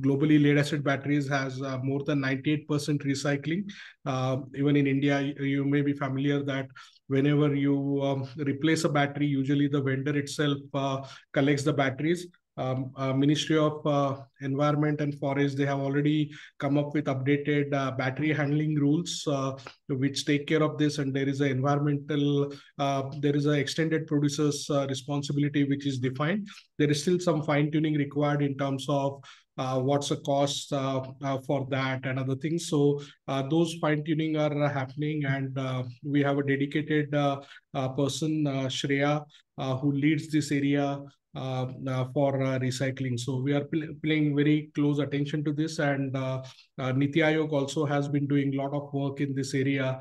globally, lead acid batteries has more than 98% recycling. even in India, you may be familiar that whenever you um, replace a battery, usually the vendor itself uh, collects the batteries. Um, uh, Ministry of uh, Environment and Forest, they have already come up with updated uh, battery handling rules, uh, which take care of this. And there is an environmental, uh, there is an extended producer's responsibility, which is defined. There is still some fine tuning required in terms of uh, what's the cost uh, uh, for that and other things. So those fine tuning are happening, and we have a dedicated person, Shreya, who leads this area. Uh, uh, for uh, recycling. So we are pl paying very close attention to this and Niti Aayog also has been doing a lot of work in this area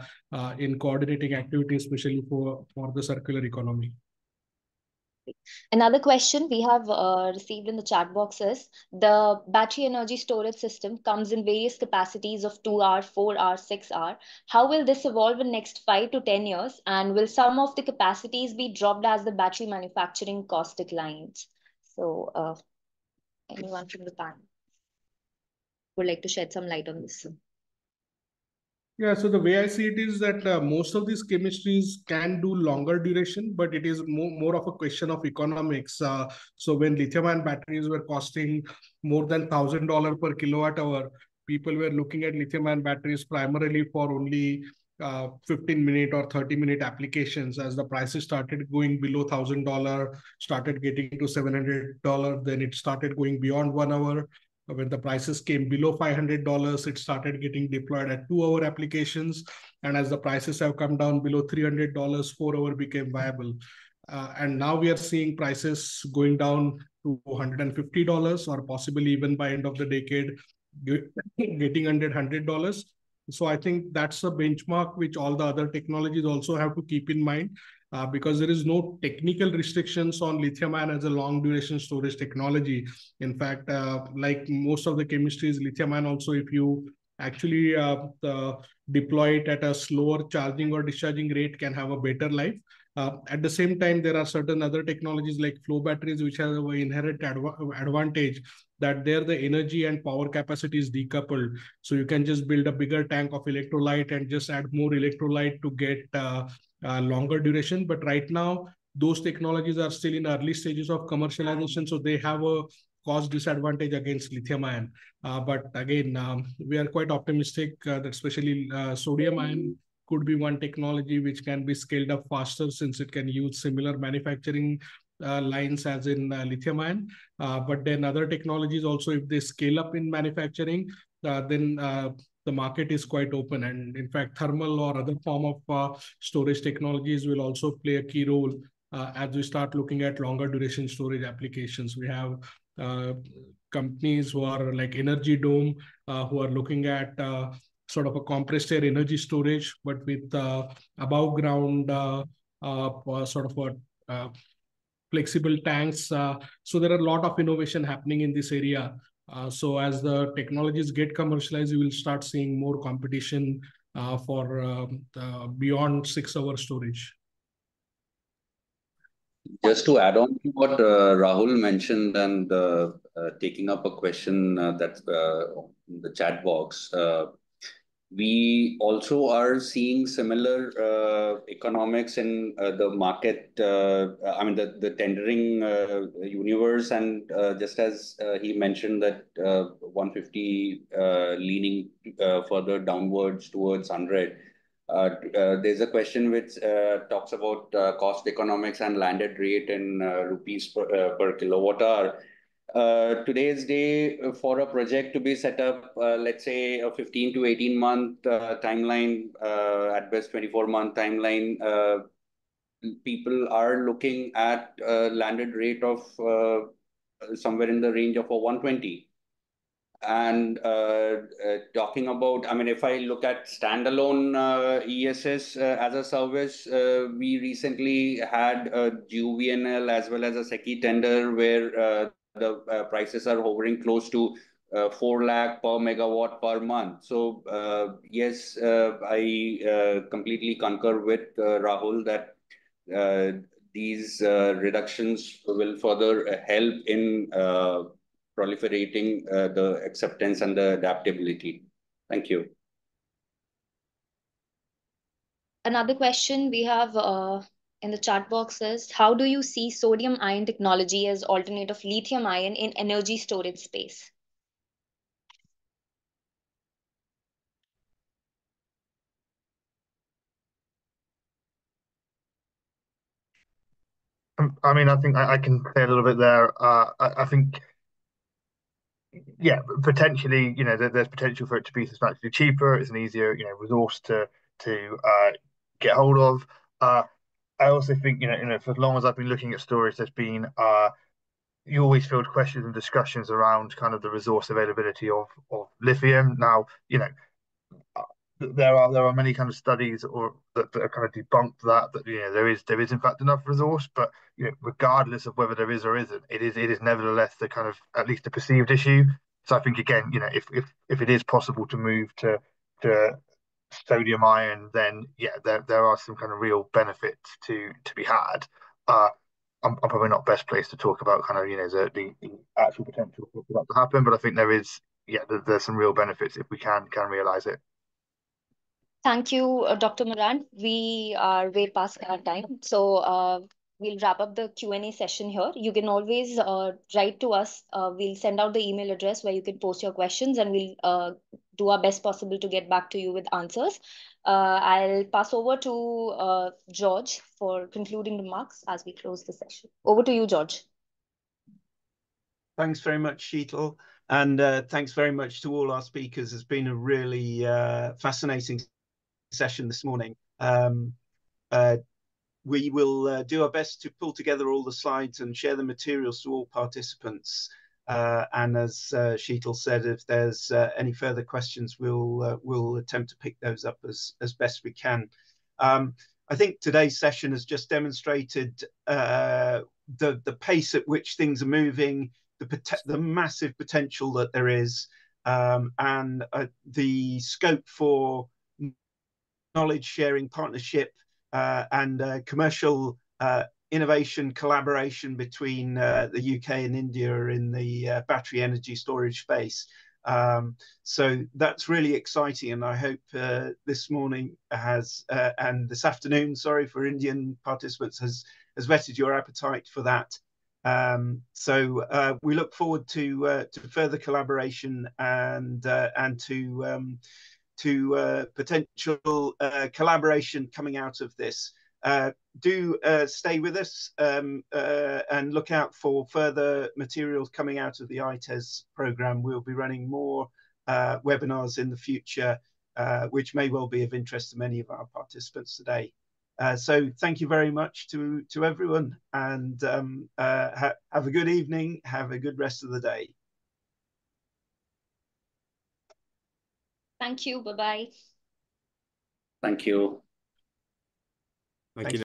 in coordinating activities, especially for, for the circular economy. Another question we have uh, received in the chat box is the battery energy storage system comes in various capacities of 2R, 4R, 6R. How will this evolve in next 5 to 10 years? And will some of the capacities be dropped as the battery manufacturing cost declines? So uh, anyone from the panel would like to shed some light on this? Yeah, so the way I see it is that uh, most of these chemistries can do longer duration, but it is more, more of a question of economics. Uh, so when lithium-ion batteries were costing more than $1,000 per kilowatt hour, people were looking at lithium-ion batteries primarily for only uh, 15 minute or 30 minute applications as the prices started going below $1,000, started getting to $700, then it started going beyond one hour when the prices came below $500, it started getting deployed at two hour applications. And as the prices have come down below $300, four hour became viable. Uh, and now we are seeing prices going down to $150 or possibly even by end of the decade, getting under $100. So I think that's a benchmark which all the other technologies also have to keep in mind uh, because there is no technical restrictions on lithium ion as a long duration storage technology. In fact, uh, like most of the chemistries, lithium ion also, if you actually uh, deploy it at a slower charging or discharging rate can have a better life. Uh, at the same time, there are certain other technologies like flow batteries, which have an inherent adv advantage that there the energy and power capacity is decoupled. So you can just build a bigger tank of electrolyte and just add more electrolyte to get uh, longer duration. But right now, those technologies are still in early stages of commercialization. So they have a cost disadvantage against lithium ion. Uh, but again, um, we are quite optimistic uh, that especially uh, sodium ion could be one technology which can be scaled up faster since it can use similar manufacturing uh, lines as in uh, lithium ion. Uh, but then other technologies also, if they scale up in manufacturing, then the market is quite open. And in fact, thermal or other form of uh, storage technologies will also play a key role uh, as we start looking at longer duration storage applications. We have uh, companies who are like Energy Dome, uh, who are looking at sort of a compressed air energy storage, but with above ground sort of a flexible tanks. Uh, so there are a lot of innovation happening in this area. Uh, so as the technologies get commercialized, you will start seeing more competition uh, for um, beyond six-hour storage. Just to add on to what uh, Rahul mentioned and uh, uh, taking up a question that's in the chat box, we also are seeing similar uh, economics in uh, the market, uh, I mean, the, tendering uh, universe. And uh, just as uh, he mentioned that 150 leaning further downwards towards 100, there's a question which talks about cost economics and landed rate in rupees per kilowatt hour uh, today's day uh, for a project to be set up, uh, let's say a 15 to 18 month uh, timeline, uh, at best 24 month timeline, people are looking at a landed rate of somewhere in the range of a 120. And talking about, I mean, if I look at standalone ESS as a service, we recently had a GUVNL as well as a SECI tender where the uh, prices are hovering close to uh, 4 lakh per megawatt per month. So uh, yes, uh, I uh, completely concur with uh, Rahul that these reductions will further help in proliferating the acceptance and the adaptability. Thank you. Another question we have in the chat box is how do you see sodium ion technology as alternative of lithium ion in energy storage space? Um, I mean, I think I, I can say a little bit there. Uh, I, I, think, yeah, potentially, you know, there, there's potential for it to be substantially cheaper. It's an easier, you know, resource to to uh, get hold of. Uh, I also think you know, you know, for as long as I've been looking at stories, there's been uh, you always field questions and discussions around kind of the resource availability of of lithium. Now, you know, there are there are many kind of studies or that, that are kind of debunked that that you know there is there is in fact enough resource, but you know, regardless of whether there is or isn't, it is it is nevertheless the kind of at least a perceived issue. So I think again, you know, if if if it is possible to move to to sodium ion, then yeah, there there are some kind of real benefits to to be had. Uh, I'm, I'm probably not best placed to talk about kind of you know the the, actual potential for that to happen, but I think there is yeah there, there's some real benefits if we can can realize it. Thank you, uh, Dr. Moran. We are way past our time, so uh, we'll wrap up the Q&A session here. You can always uh, write to us. Uh, we'll send out the email address where you can post your questions and we'll uh, do our best possible to get back to you with answers. Uh, I'll pass over to uh, George for concluding remarks as we close the session. Over to you, George. Thanks very much, Sheetal. And uh, thanks very much to all our speakers. It's been a really fascinating session this morning. Um, we will uh, do our best to pull together all the slides and share the materials to all participants. Uh, and as uh, Sheetal said, if there's uh, any further questions, we'll uh, we'll attempt to pick those up as, as best we can. Um, I think today's session has just demonstrated the the pace at which things are moving, the the massive potential that there is, um, and the scope for knowledge sharing partnership uh, and uh, commercial uh, innovation collaboration between the UK and India in the battery energy storage space. Um, so that's really exciting, and I hope uh, this morning has uh, and this afternoon, sorry for Indian participants, has has whetted your appetite for that. Um, so uh, we look forward to to further collaboration and and to um, to uh, potential uh, collaboration coming out of this. Uh, do uh, stay with us um, uh, and look out for further materials coming out of the ITES program. We'll be running more uh, webinars in the future, which may well be of interest to many of our participants today. so thank you very much to, to everyone and um, ha have a good evening. Have a good rest of the day. Thank you. Bye-bye. Thank you. Thank you.